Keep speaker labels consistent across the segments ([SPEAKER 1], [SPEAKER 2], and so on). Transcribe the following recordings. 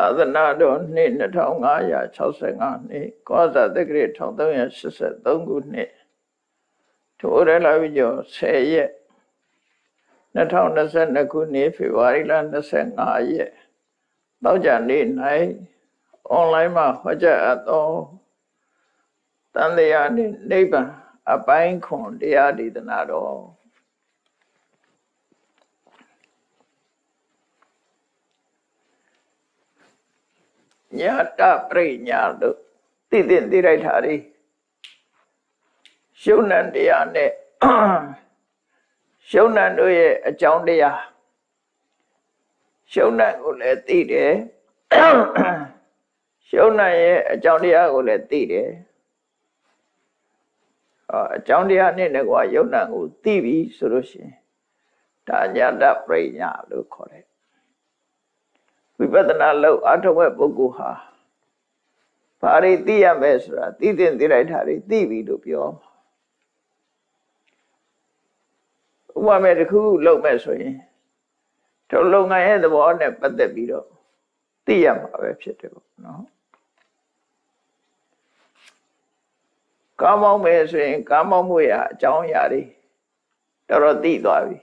[SPEAKER 1] သာသနာတော်နှစ်2565နှစ်ကောဇာတက္ကရာ1383ခုနှစ်ထိုရလာပြီကျော်10ရက်2022ခုနှစ်ဖေဖော်ဝါရီလ25ရက်တောက်ကြနေ့၌အွန်လိုင်းမှာဟောကြားအပ်သောတန်တရားနှင့်နိဗ္ဗာန်အပိုင်းခွန်တရားဒေသနာတော် ညာတပရိညာလို့သိသိသိလိုက်တာဒီရှုံဏတရားနဲ့ရှုံဏတို့ရဲ့အကြောင်းတရားရှုံဏကိုလည်းသိတယ်ရှုံဏရဲ့အကြောင်းတရားကိုလည်းသိတယ်အကြောင်းတရားနဲ့ကွာယုံဏကိုသိပြီဆိုလို့ရှိရင်ဒါညာတပရိညာလို့ခေါ်တယ် ဝိပဿနာလောက်အထောက်မဲ့ပုဂ္ဂိုလ်ဟာဘာတွေသိရမယ်ဆိုတာသိတဲ့သိလိုက်တာတွေသိပြီလို့ပြောဥပမာတစ်ခုလုပ်မဲ့ဆိုရင်တို့လုပ်ငန်းရဲ့သဘောနဲ့ပတ်သက်ပြီးတော့သိရမှာပဲဖြစ်တယ်ပေါ့နော်ကားမောင်းမယ်ဆိုရင်ကားမောင်းမှုရအကြောင်းအရာတွေတော်တော်သိသွားပြီ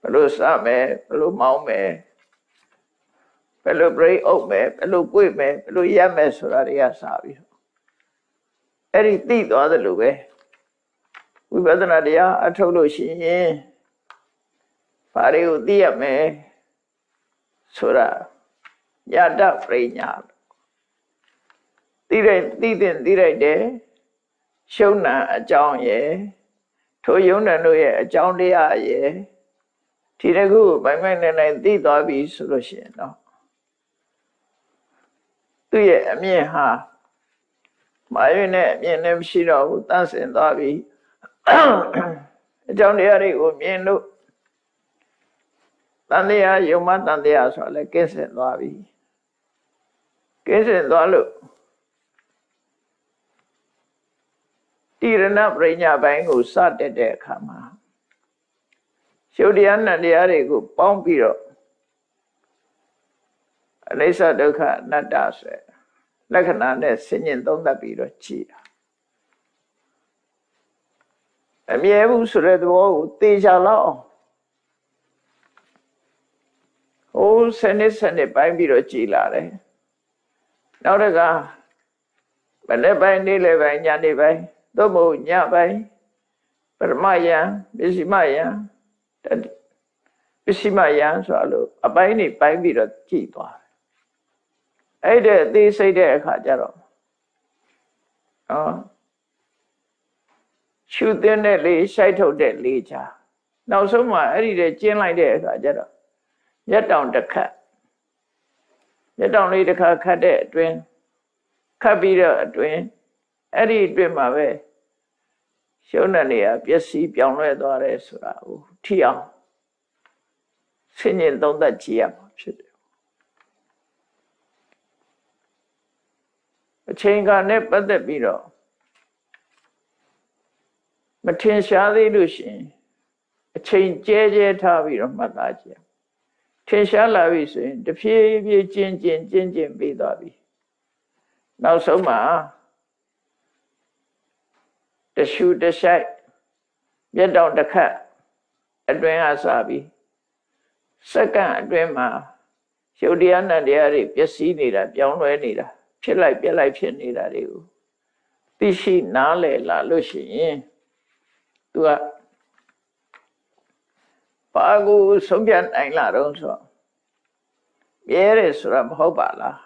[SPEAKER 1] ဘယ်လိုစမယ်ဘယ်လိုမောင်းမယ် ယ်လို break အုပ်မယ်ဘယ်လို꿰မယ်ဘယ်လိုရက်မယ်ဆိုတာတွေကစပြီးအဲ့ဒီသိသွားတယ်လို့ပဲဝိပဿနာတရားအထုတ်လို့ရှိရင်ဘာတွေကိုသိရမယ်ဆိုတာညတပရိညာသိတဲ့သိတဲ့သိလိုက်တယ်ရှုံနာအကြောင်းရယ်ထိုယုံနံတို့ရဲ့အကြောင်းတရားရယ်ဒီတခုဘိုင်မိုင်နေနေသိသွားပြီဆိုလို့ရှိရင်တော့ သူ့ရဲ့အမြင်ဟာမာရွေးနဲ့အမြင်နဲ့မရှိတော့ဘူးတန့်စင်သွားပြီအကြောင်းတရားတွေကိုမြင်လို့တန်တရားယုံမတန်တရားဆိုတာလည်းကင်းစင်သွားပြီကင်းစင်သွားလို့တိရဏပရိညာပိုင်းကိုစတက်တဲ့အခါမှာရှုပ်တရားနဲ့တရားတွေကိုပေါင်းပြီးတော့ အနိစ္စဒုက္ခအနတ္တဆိုလက္ခဏာနဲ့ဆင်ញင်သုံးသပ်ပြီးတော့ကြည်တာအမြဲဘူးဆိုတဲ့သဘောကိုသေချာလောက်အောင်ဟိုးစနစ်စနစ်ပိုင်းပြီးတော့ကြည်လာတယ်နောက်တကမနေ့ပိုင်းနေ့လယ်ပိုင်းညနေပိုင်းသို့မဟုတ်ညပိုင်းပရမယံပစ္စည်းမယံပစ္စည်းမယံဆိုလို့အပိုင်းနေပိုင်းပြီးတော့ကြည်သွား အဲ့တဲ့သိစိတ်တဲ့အခါကျတော့နော်ရှုသင်းတဲ့လေရှိုက်ထုတ်တဲ့လေချာနောက်ဆုံးမှအဲ့ဒီတဲ့ကျင်းလိုက်တဲ့အခါကျတော့ရက်တောင်တစ်ခတ်ရက်တောင်လေးတစ်ခါခတ်တဲ့အတွင်းခတ်ပြီးတော့အတွင်းအဲ့ဒီအတွင်းမှာပဲရှုံးတဲ့နေရာပျက်စီးပြောင်းလဲသွားတယ်ဆိုတာကိုထီအောင်ဆင်ញင်သုံးသပ်ကြည့်ရမှာဖြစ်တယ် အချိန်ကနဲ့ပတ်သက်ပြီးတော့မထင်ရှားသေးလို့ရှိရင်အချိန်ကျဲကျဲထားပြီးတော့မှတ်သားကြည့်ထင်ရှားလာပြီဆိုရင်တဖြည်းဖြည်းကျင်းကျင်းကျင်းကျင်းပြီးသွားပြီနောက်ဆုံးမှာတရှူတရှိုက်မျက်တောင်တစ်ခတ်အတွင်းအစားပြီးစက္ကန့်အတွင်းမှာရုပ်တရားနဲ့တရားတွေပျက်စီးနေတာပြောင်းလဲနေတာ ဖြစ်လိုက်ပြက်လိုက်ဖြစ်နေတာတွေကိုသိရှိနားလည်လာလို့ရှိရင်သူကဘာကိုဆုံးဖြတ်နိုင်လာတော့ဆိုမြဲတယ်ဆိုတာမဟုတ်ပါလား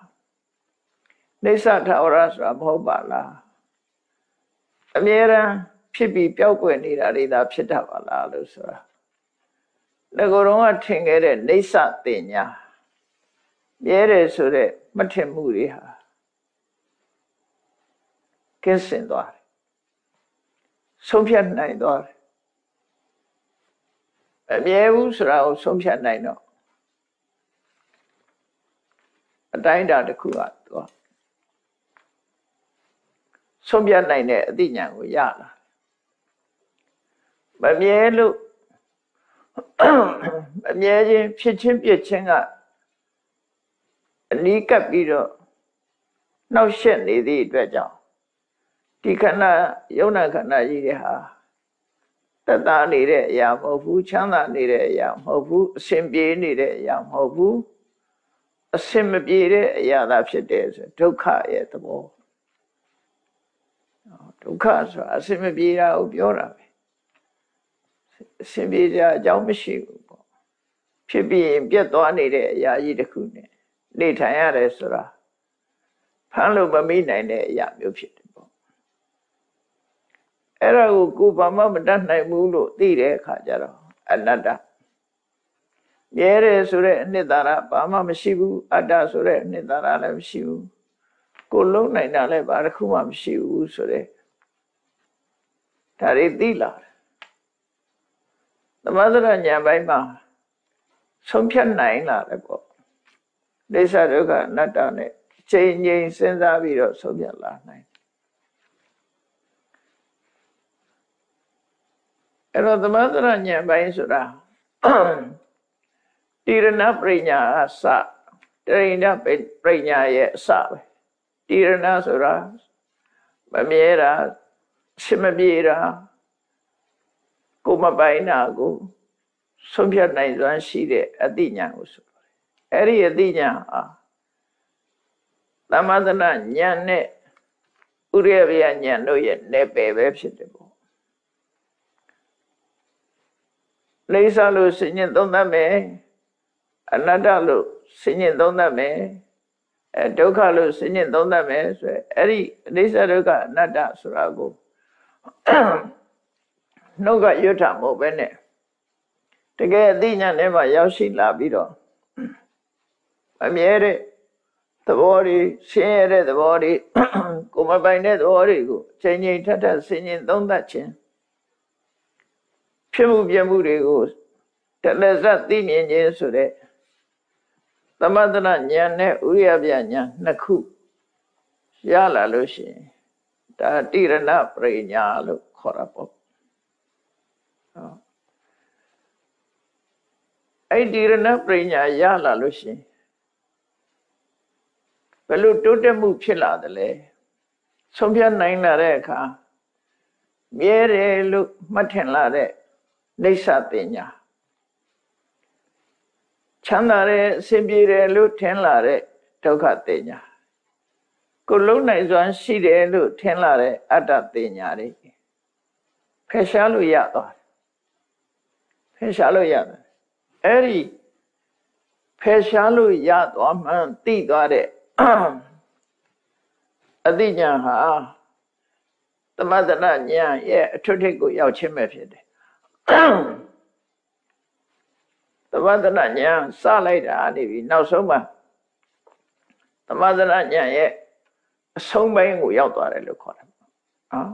[SPEAKER 1] နေသထာဝရဆိုတာမဟုတ်ပါလားအမြဲတမ်းဖြစ်ပြီးပျောက်ကွယ်နေတာတွေသာဖြစ်တတ်ပါလားလို့ဆိုတာငကိုယ်တော်ကထင်ခဲ့တဲ့နေသတင်ညာမြဲတယ်ဆိုတဲ့မထင်မှုတွေဟာ ကင်းစင်သွားတယ်ဆုံးဖြတ်နိုင်သွားတယ်အမြဲဘူးဆိုတာကိုဆုံးဖြတ်နိုင်တော့အတိုင်းတာတစ်ခုကသူကဆုံးဖြတ်နိုင်တဲ့အသိဉာဏ်ကိုရလာမမြဲလို့မမြဲခြင်းဖြစ်ချင်းပြစ်ချင်းကအနီးကပ်ပြီးတော့နှောက်ရှက်နေသည့်အတွက်ကြောင့် ဒီခန္ဓာယုံနာခန္ဓာကြီးတွေဟာတတနေတဲ့အရာမဟုတ်ဘူးချမ်းသာနေတဲ့အရာမဟုတ်ဘူးအစဉ်ပြေနေတဲ့အရာမဟုတ်ဘူးအစဉ်မပြေတဲ့အရာသာဖြစ်တယ်ဆိုဒုက္ခရဲ့သဘောဒုက္ခဆိုတာအစဉ်မပြေတာကိုပြောတာပဲအစဉ်ပြေကြအကြောင်းမရှိဘူးပေါ့ဖြစ်ပြီးရင်ပြတ်သွားနေတဲ့အရာကြီးတစ်ခုနဲ့နေထိုင်ရတယ်ဆိုတာဖမ်းလို့မမိနိုင်တဲ့အရာမျိုးဖြစ်တယ်ပေါ့ အဲ့ဒါကိုကိုဘာမှမတတ်နိုင်ဘူးလို့သိတဲ့အခါကျတော့အနတ္တမြဲတယ်ဆိုတဲ့အနှစ်သာရဘာမှမရှိဘူးအတ္တဆိုတဲ့အနှစ်သာရလည်းမရှိဘူးကိုလုံးနိုင်တာလည်းဘာတစ်ခုမှမရှိဘူးဆိုတဲ့ဒါတွေသိလာတယ်သမထရဉာဏ်ပိုင်းမှာဆုံးဖြတ်နိုင်လာတယ်ပေါ့ဒိဋ္ဌဒုက္ခအနတ္တနဲ့ချိန်ချိန်စဉ်းစားပြီးတော့ဆုံးဖြတ်လာနိုင် အဲ့တော့သမထရဉာဏ်ပိုင်းဆိုတာတိရဏပရိညာအစတိရဏပရိညာရဲ့အစပဲတိရဏဆိုတာမမြဲတာရှင်းမပြေတာကိုမပိုင်တာကိုဆုံးဖြတ်နိုင်စွမ်းရှိတဲ့အသိဉာဏ်ကိုဆိုပါတယ်အဲ့ဒီအသိဉာဏ်ဟာသမသနာဉာဏ်နဲ့ဥရိယဗျာဉာဏ်တို့ရဲ့နယ်ပယ်ပဲဖြစ်တယ် ပေါ့လိစ္ဆာလို့ဆင်ញင်သုံးသပ်မယ်အနတ္တလို့ဆင်ញင်သုံးသပ်မယ်အဲဒုက္ခလို့ဆင်ញင်သုံးသပ်မယ်ဆိုရယ်အဲ့ဒီလိစ္ဆာဒုက္ခအနတ္တဆိုတာကိုနှုတ်ကရွတ်တာမဟုတ်ပဲနဲ့တကယ်အသိဉာဏ်ထဲမှာရောက်ရှိလာပြီးတော့အမြဲတဲ့သဘောတွေရှင်းရတဲ့သဘောတွေကိုမပိုင်တဲ့သဘောတွေကိုချိန်ချိန်ထပ်ထပ်ဆင်ခြင်သုံးသပ်ခြင်း ဖြစ်မှုပြမှုတွေကိုတလက်စသိမြင်ခြင်းဆိုတဲ့သမထနာဉာဏ်နဲ့ဥရိယပြဉာဏ်နှစ်ခုရလာလို့ရှိရင်ဒါတိရဏပရိညာလို့ခေါ်တာပေါ့အဲ့ဒီရဏပရိညာရလာလို့ရှိရင်ဘယ်လိုတိုးတက်မှုဖြစ်လာသလဲဆုံးဖြတ်နိုင်လာတဲ့အခါမြဲတယ်လို့မှတ်ထင်လာတဲ့ နေဆပညာချမ်းသာတဲ့အစဉ်ပြေတယ်လို့ထင်လာတဲ့ဒုက္ခပညာကိုလုံးနိုင်စွမ်းရှိတယ်လို့ထင်လာတဲ့အတ္တပညာတွေဖယ်ရှားလို့ရသွားတယ်ဖယ်ရှားလို့ရတယ်အဲ့ဒီဖယ်ရှားလို့ရသွားမှန်သိသွားတဲ့အသိဉာဏ်ဟာသမထနာဉာဏ်ရဲ့အထွတ်ထိပ်ကိုရောက်ခြင်းပဲဖြစ်တယ် သမထနာဉာဏ်စလိုက်တာနေပြီနောက်ဆုံးမှာသမထနာဉာဏ်ရဲ့အဆုံးပိုင်းကိုရောက်သွားတယ်လို့ခေါ်တယ်နော်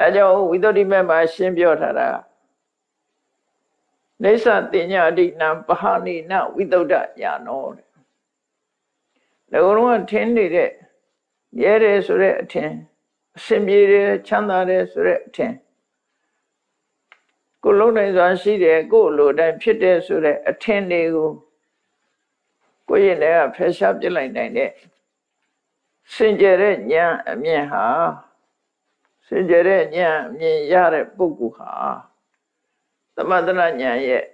[SPEAKER 1] အဲကြောင့်ဝိသုဒ္ဓိမေမှာရှင်းပြောထားတာနေသတင်ညာဒိဏံပဟာနိနဝိသုဒ္ဓညာနောတဲ့ဒါကတော့ထင်းနေတဲ့ရဲတယ်ဆိုတဲ့အထင်အစဉ်ပြေတယ်ချမ်းသာတယ်ဆိုတဲ့အထင် ကိုလုံးနိုင်စွာရှိတယ်ကိုလိုတိုင်းဖြစ်တယ်ဆိုတဲ့အထင်တွေကိုကိုယ့်ရဲ့ကဖယ်ရှားပြစ်လိုက်နိုင်တဲ့စင်ကြယ်တဲ့ဉာဏ်အမြင်ဟာစင်ကြယ်တဲ့ဉာဏ်အမြင်ရတဲ့ပုဂ္ဂိုလ်ဟာသမထနာဉာဏ်ရဲ့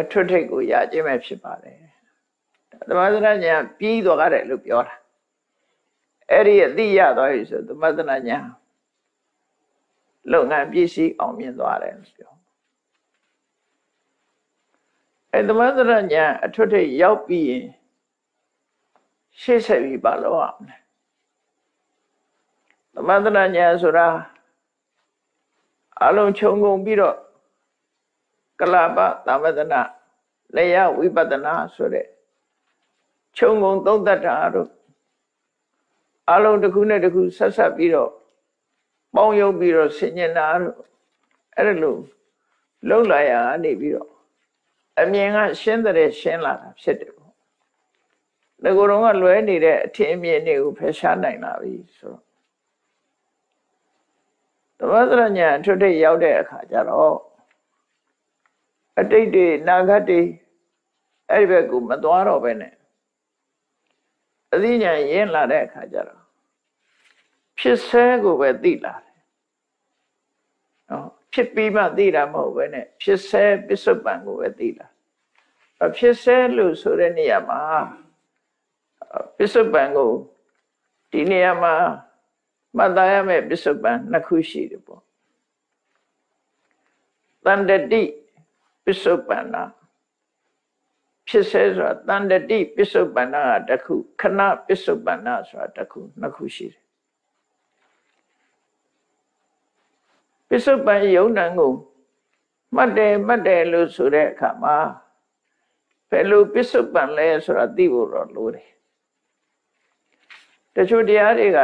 [SPEAKER 1] အထွတ်ထိပ်ကိုရခြင်းပဲဖြစ်ပါတယ်သမထနာဉာဏ်ပြီးသွားတယ်လို့ပြောတာအဲ့ဒီအသိရသွားပြီဆိုသမထနာဉာဏ် လုပ်ငန်းပြည့်စည်အောင်မြင်သွားတယ်လို့ပြောအဲ့သမထနာဉာဏ်အထွတ်ထိပ်ရောက်ပြီးရင်ရှေ့ဆက်ပြီးပါလို့အောင်လဲသမထနာဉာဏ်ဆိုတာအလုံးခြုံငုံပြီးတော့ကလပသမဒနာလယဝိပဒနာဆိုတဲ့ခြုံငုံသုံးတတ်တာတို့အလုံးတစ်ခုနဲ့တစ်ခုဆက်ဆက်ပြီးတော့ ပေါင်းယုံပြီးတော့ဆင်ញင်တာတို့အဲ့ဒါလို့လုံလာရနေပြီးတော့အမြင်ကရှင်းတဲ့ရှင်းလာတာဖြစ်တယ်ပေါ့။ဒီကိုယ်တော်ကလွဲနေတဲ့အထင်အမြင်တွေကိုဖယ်ရှားနိုင်လာပြီဆိုတော့သမထရညာထွတ်ထိပ်ရောက်တဲ့အခါကျတော့အတိတ်တွေနာဂတ်တွေအဲ့ဒီဘက်ကိုမသွားတော့ပဲနဲ့အသိဉာဏ်ရင်းလာတဲ့အခါကျတော့ ဖြစ်ဆဲကိုပဲသိလာတယ်နော်ဖြစ်ပြီးမှသိတာမဟုတ်ပဲနဲ့ဖြစ်ဆဲပစ္စုပန်ကိုပဲသိလာဖြစ်ဆဲလို့ဆိုတဲ့နေရာမှာပစ္စုပန်ကိုဒီနေရာမှာမှတ်သားရမယ့်ပစ္စုပန်နှစ်ခုရှိတယ်ပေါ့တန်တတိပစ္စုပန်နာဖြစ်စေဆိုတာတန်တတိပစ္စုပန်နာကတစ်ခုခဏပစ္စုပန်နာဆိုတာတစ်ခုနှစ်ခုရှိတယ် ပစ္စုပန်ယုံနံကိုမှတ်တယ်မှတ်တယ်လို့ဆိုတဲ့အခါမှာဘယ်လိုပစ္စုပန်လဲဆိုတာသိဖို့တော့လိုတယ်တချို့တရားတွေက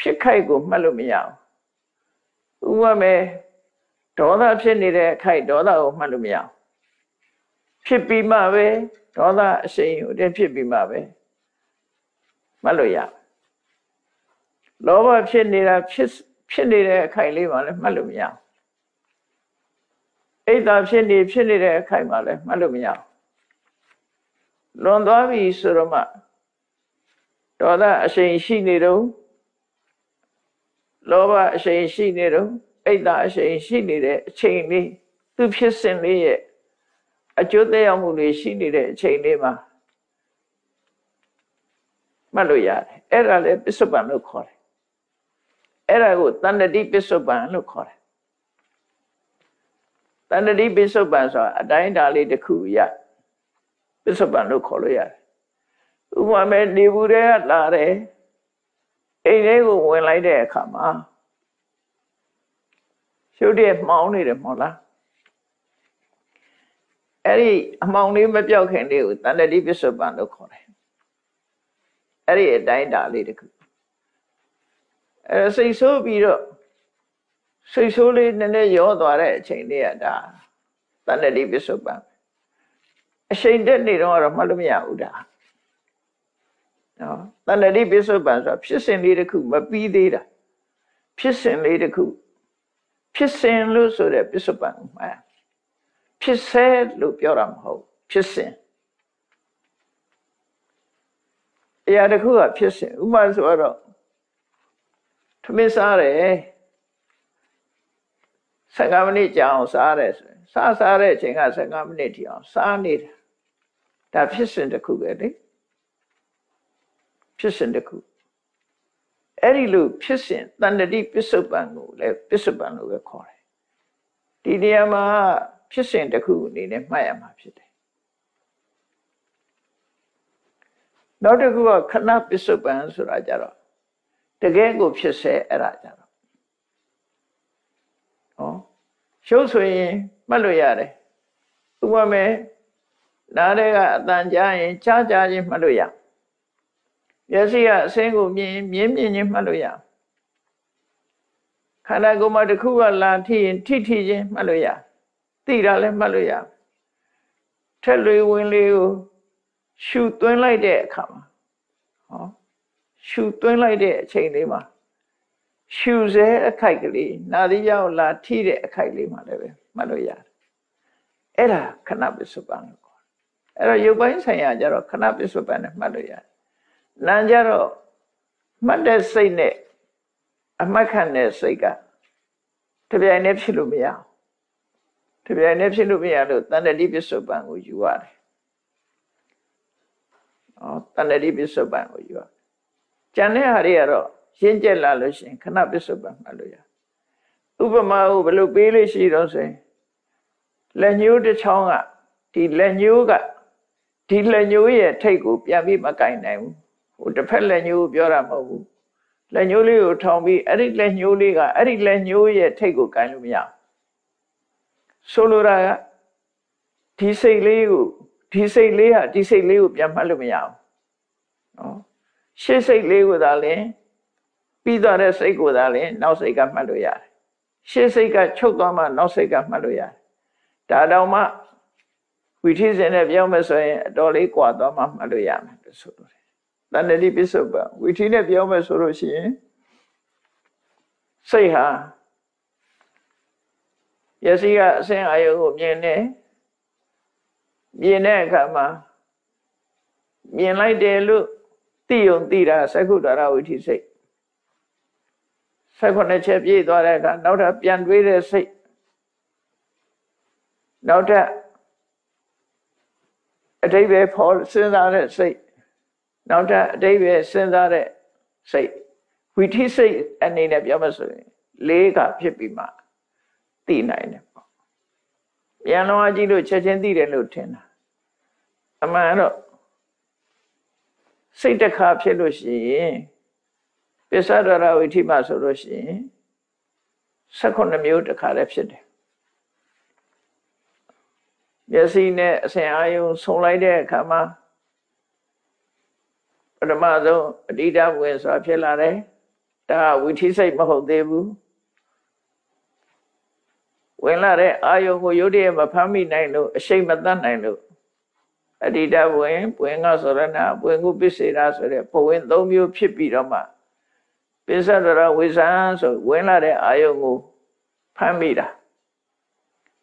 [SPEAKER 1] ဖြစ်ခိုက်ကိုမှတ်လို့မရဘူးဥပမာဒေါသဖြစ်နေတဲ့အခိုက်ဒေါသကိုမှတ်လို့မရဘူးဖြစ်ပြီးမှပဲဒေါသအရှိန်ကိုတည်းဖြစ်ပြီးမှပဲမှတ်လို့ရလောဘဖြစ်နေတာဖြစ် ဖြစ်နေတဲ့အခိုက်လေးမှလည်းမှတ်လို့မရဘူးအိတ်သာဖြစ်နေဖြစ်နေတဲ့အခိုက်မှလည်းမှတ်လို့မရဘူးလွန်သွားပြီဆိုတော့မှဒေါသအရှိန်ရှိနေတော့လောဘအရှိန်ရှိနေတော့အိတ်သာအရှိန်ရှိနေတဲ့အချိန်လေးသူဖြစ်စဉ်လေးရဲ့အကျိုးသက်ရောက်မှုတွေရှိနေတဲ့အချိန်လေးမှာမှတ်လို့ရတယ်အဲ့ဒါလည်းပစ္စုပန်လို့ခေါ်တယ် အဲ့ဒါကိုတဏ္ဍတိပစ္စုပန်လို့ခေါ်တယ်တဏ္ဍတိပစ္စုပန်ဆိုတာအတိုင်းဒါလေးတစ်ခုရပစ္စုပန်လို့ခေါ်လို့ရတယ်ဥပမာမဲ့နေဘူးတွေကလာတယ်အိမ်ထဲကိုဝင်လိုက်တဲ့အခါမှာရှုပ်တဲ့မှောင်နေတယ်မဟုတ်လားအဲ့ဒီအမှောင်လေးမပြောက်ခင်လေးကိုတန်တတိပစ္စုပန်လို့ခေါ်တယ်အဲ့ဒီအတိုင်းတာလေးတခု အဲ့စိတ်ဆိုးပြီးတော့စိတ်ဆိုးလေးနည်းနည်းရောသွားတဲ့အချိန်လေးကဒါတန်တတိပစ္စုပန်အချိန်တက်နေတော့တော့မှတ်လို့မရဘူးဒါနော်တဏ္ဍတိပိစုပန်ဆိုတာဖြစ်စဉ်လေးတစ်ခုမပြီးသေးတာဖြစ်စဉ်လေးတစ်ခုဖြစ်စဉ်လို့ဆိုတဲ့ပိစုပန်မှာဖြစ်ဆဲလို့ပြောတာမဟုတ်ဖြစ်စဉ်အရာတစ်ခုကဖြစ်စဉ်ဥပမာဆိုတော့ ထမင်းစားတယ်15မိနစ်ကြာအောင်စားတယ်ဆိုရင်စားစားတဲ့အချိန်က15မိနစ်ထိအောင်စားနေတာဒါဖြစ်စဉ်တစ်ခုပဲလေဖြစ်စဉ်တစ်ခုအဲ့ဒီလိုဖြစ်စဉ်တန်တတိပစ္စုပန်ကိုလည်းပစ္စုပန်လို့ပဲခေါ်တယ်ဒီနေရာမှာဖြစ်စဉ်တစ်ခုအနေနဲ့မှတ်ရမှာဖြစ်တယ်နောက်တစ်ခုကခဏပစ္စုပန်ဆိုတာကြတော့ တကယ်ကိုဖြစ်စေအဲ့ဒါကြတော့ဟောရှုပ်ဆိုရင်မှတ်လို့ရတယ်ဥပမာနားတွေကအတန်ကြားရင်ကြားကြားချင်းမှတ်လို့ရမျက်စိကအစင်းကိုမြင်မြင်မြင်ချင်းမှတ်လို့ရခန္ဓာကိုယ်မှာတစ်ခုကလာထိရင်ထိထိချင်းမှတ်လို့ရသိတာလည်းမှတ်လို့ရထက်လွေဝင်လေးကိုရှူသွင်းလိုက်တဲ့အခါမှာဟော ရှူသွင်းလိုက်တဲ့အချိန်လေးမှာရှူစေအခိုက်ကလေးနာသီရောက်လာထိတဲ့အခိုက်လေးမှာလည်းပဲမှတ်လို့ရတယ်အဲ့ဒါခဏပစ္စုပန်လို့ခေါ်တယ်အဲ့တော့ရုပ်ပိုင်းဆိုင်ရာကျတော့ခဏပစ္စုပန်နဲ့မှတ်လို့ရတယ်နာကြတော့မှတ်တဲ့စိတ်နဲ့အမှတ်ခံတဲ့စိတ်ကတပြိုင်တည်းဖြစ်လို့မရအောင်တပြိုင်တည်းဖြစ်လို့မရလို့တဏ္ဍတိပစ္စုပန်ကိုယူရတယ်။ဩတဏ္ဍတိပစ္စုပန်ကိုယူရ။ ကျန်တဲ့ဟာတွေကတော့ရှင်းကျက်လာလို့ရှိရင်ခဏပစ္စုပန်မှတ်လို့ရ။ဥပမာကိုဘယ်လိုပေးလို့ရှိတော့ဆိုရင်လက်ညှိုးတစ်ချောင်းကဒီလက်ညှိုးကဒီလက်ညှိုးရဲ့ထိတ်ကိုပြန်ပြီးမကင်နိုင်ဘူးဟိုတစ်ဖက်လက်ညှိုးပြောတာမဟုတ်ဘူးလက်ညှိုးလေးကိုထောင်ပြီးအဲ့ဒီလက်ညှိုးလေးကအဲ့ဒီလက်ညှိုးရဲ့ထိတ်ကိုကင်လို့မရဆိုလိုတာကဒီစိတ်လေးကိုဒီစိတ်လေးဟာဒီစိတ်လေးကိုပြန်မှတ်လို့မရဘူးနော် ရှေ့စိတ်လေးကိုသာလဲပြီးသွားတဲ့စိတ်ကိုသာလဲနောက်စိတ်ကမှတ်လို့ရတယ်ရှေ့စိတ်ကချုပ်သွားမှနောက်စိတ်ကမှတ်လို့ရတယ်ဒါတော့မှဝိထိစဉ်နဲ့ပြောမယ်ဆိုရင်အတော်လေးကွာသွားမှမှတ်လို့ရမယ်လို့ဆိုလိုတယ်တဏ္ဍတိပစ္စုပန်ဝိထိနဲ့ပြောမယ်ဆိုလို့ရှိရင်စိတ်ဟာယစီကအစင်အာယုကိုမြင်နေမြင်တဲ့အခါမှာမြင်လိုက်တယ်လို့ သိုံသိတာသက္ကုတ္တရဝိထိစိတ်16ချက်ပြည့်သွားတဲ့အခါနောက်ထပ်ပြန်တွေးတဲ့စိတ်နောက်ထပ်အတိတ်ပဲဖော်စဉ်းစားတဲ့စိတ်နောက်ထပ်အတိတ်ပဲစဉ်းစားတဲ့စိတ်ဝိထိစိတ်အနေနဲ့ပြောမှဆိုရင်လေးကဖြစ်ပြီးမှသိနိုင်တယ်ပေါ့ပြန်လောကြည့်လို့ချက်ချင်းသိတယ်လို့ထင်တာအမှန်တော့ စိတ်တစ်ခါဖြစ်လို့ရှိရင်ပစ္စဒရဝိထိမဆိုလို့ရှိရင်16မျိုးတစ်ခါလည်းဖြစ်တယ်မျက်စိနဲ့အစဉ်အာယုံဆုံလိုက်တဲ့အခါမှာပထမဆုံးအတိဒဝင်ဆိုတာဖြစ်လာတယ်ဒါဝိထိစိတ်မဟုတ်သေးဘူးဝင်လာတဲ့အာယုံကိုယုတ်တည်းမဖမ်းမိနိုင်လို့အရှိတ်မတတ်နိုင်လို့ အတိဒဝင်ပွင့်ကဆိုရဏပွင့်ကုပစ္စေရာဆိုတဲ့ဘဝင်၃မျိုးဖြစ်ပြီးတော့မှပိစ္ဆဒရဝိဇံဆိုဝင်လာတဲ့အာယုံကိုဖမ်းမိတာ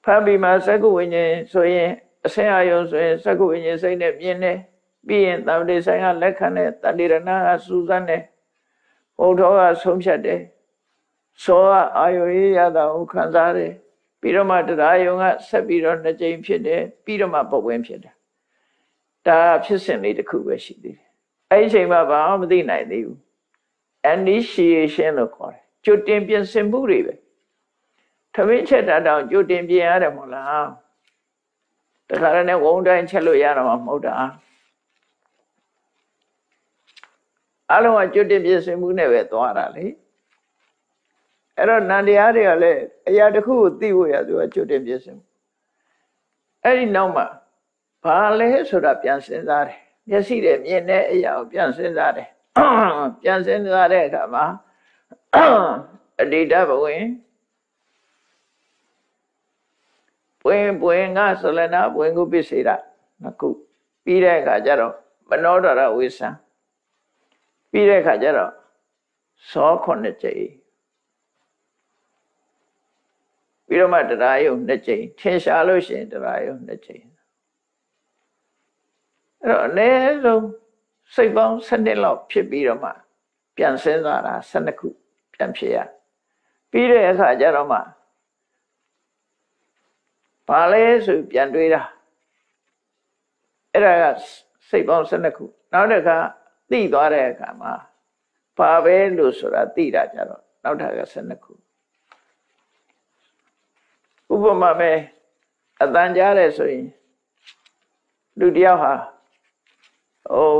[SPEAKER 1] ဖမ်းပြီးမှသက္ကုဝိညာဉ်ဆိုရင်အစင်အာယုံဆိုရင်သက္ကုဝိညာဉ်စိတ်နဲ့မြင်တယ်ပြီးရင်တမ္ပတိဆိုင်ကလက်ခံတယ်တတိရဏကစူးစမ်းတယ်ဘုံတော်ကဆုံးဖြတ်တယ်သောကအာယုရရတာကိုခံစားတယ်ပြီးတော့မှတရားယုံကဆက်ပြီးတော့နှစ်ကြိမ်ဖြစ်တယ်ပြီးတော့မှပဝင်ဖြစ်တယ် ဒါဖြစ်စဉ်လေးတစ်ခုပဲရှိသေးတယ်အဲ့ဒီအချိန်မှာဘာမှမသိနိုင်သေးဘူး initiation လို့ခေါ်တယ်ကြိုတင်ပြင်ဆင်မှုတွေပဲထမင်းချက်တာတောင်ကြိုတင်ပြင်ရတယ်မဟုတ်လားတခါတည်းနဲ့ဝုံတိုင်းချက်လို့ရတော့မှာမဟုတ်တာအလုံးကကြိုတင်ပြင်ဆင်မှုနဲ့ပဲသွားတာလေအဲ့တော့နန္တရားတွေကလည်းအရာတစ်ခုကိုသိဖို့ရသူကကြိုတင်ပြင်ဆင်မှုအဲ့ဒီနောက်မှာ ဘာလဲဆိုတာပြန်စဉ်းစားတယ်မျက်စိနဲ့မြင်တဲ့အရာကိုပြန်စဉ်းစားတယ်ပြန်စဉ်းစားတဲ့အခါမှာအတိတဘဝင်ပွင့်ပွင့်ငါဆိုလနာပွင့်ကုပစ္စေရနှစ်ခုပြီးတဲ့အခါကျတော့မနောဒရဝိသံပြီးတဲ့အခါကျတော့သောခုနှစ်ကြိမ်ပြီးတော့မှတရားယုံနှစ်ကြိမ်ထင်ရှားလို့ရှိရင်တရားယုံနှစ်ကြိမ် အဲ့တော့အနည်းဆုံးစိတ်ပေါင်း7လောက်ဖြစ်ပြီးတော့မှပြန်စဉ်းစားတာ12ခုပြန်ဖြစ်ရပြီးတဲ့အခါကျတော့မှဘာလဲဆိုပြန်တွေးတာအဲ့ဒါကစိတ်ပေါင်း12ခုနောက်တစ်ခါသိသွားတဲ့အခါမှာဘာပဲလို့ဆိုတာသိတာကြတော့နောက်ထပ်က12ခုဥပမာပဲအတန်ကြားတယ်ဆိုရင်လူတယောက်ဟာ ဟို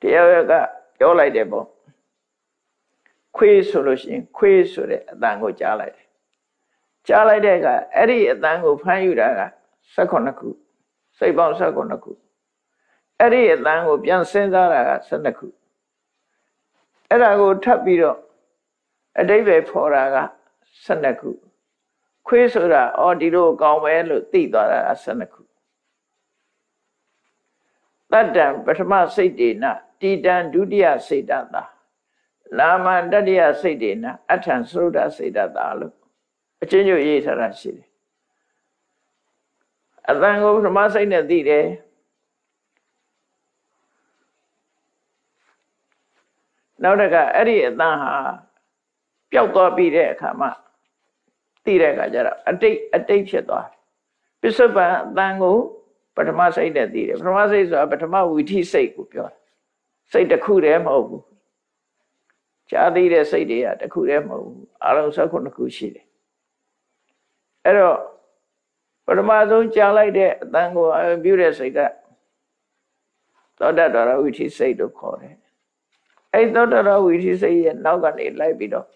[SPEAKER 1] တယောက်ကပြောလိုက်တယ်ပေါ့ခွေးဆိုလို့ရှိရင်ခွေးဆိုတဲ့အတန်ကိုကြားလိုက်တယ်ကြားလိုက်တဲ့အခါအဲ့ဒီအတန်ကိုဖမ်းယူတာက18ခုစိတ်ပေါင်း18ခုအဲ့ဒီအတန်ကိုပြန်စဉ်းစားတာက12ခုအဲ့ဒါကိုထပ်ပြီးတော့အတိတ်ပဲဖော်တာက12ခုခွေးဆိုတာအော်ဒီလိုကောင်းပဲလို့သိသွားတာက12ခု တတ္တံပထမစိတ်တေနတိတံဒုတိယစိတ်တတာနာမတတိယစိတ်တေနအထံသရုဒ္ဓစိတ်တတာလို့အချင်းချင်းရေးထားတာရှိတယ်အတန်ကိုပထမစိတ်နဲ့သိတယ်နောက်တကအဲ့ဒီအတန်ဟာပျောက်သွားပြီးတဲ့အခါမှာသိတဲ့အခါကျတော့အတိတ်အတိတ်ဖြစ်သွားတယ်ပစ္စုပန်အတန်ကို ပထမစိတ်နဲ့သိတယ်ပထမစိတ်ဆိုတာပထမဝီထိစိတ်ကိုပြောတာစိတ်တစ်ခုတည်းမဟုတ်ဘူးကြားသိတဲ့စိတ်တွေကတစ်ခုတည်းမဟုတ်ဘူးအလုံး၁၉ခုရှိတယ်အဲ့တော့ပထမဆုံးကြားလိုက်တဲ့အတန်ကိုအပြုတဲ့စိတ်ကသောတတော်ဝိထိစိတ်လို့ခေါ်တယ်အဲ့သောတတော်ဝိထိစိတ်ရဲ့နောက်ကနေလိုက်ပြီးတော့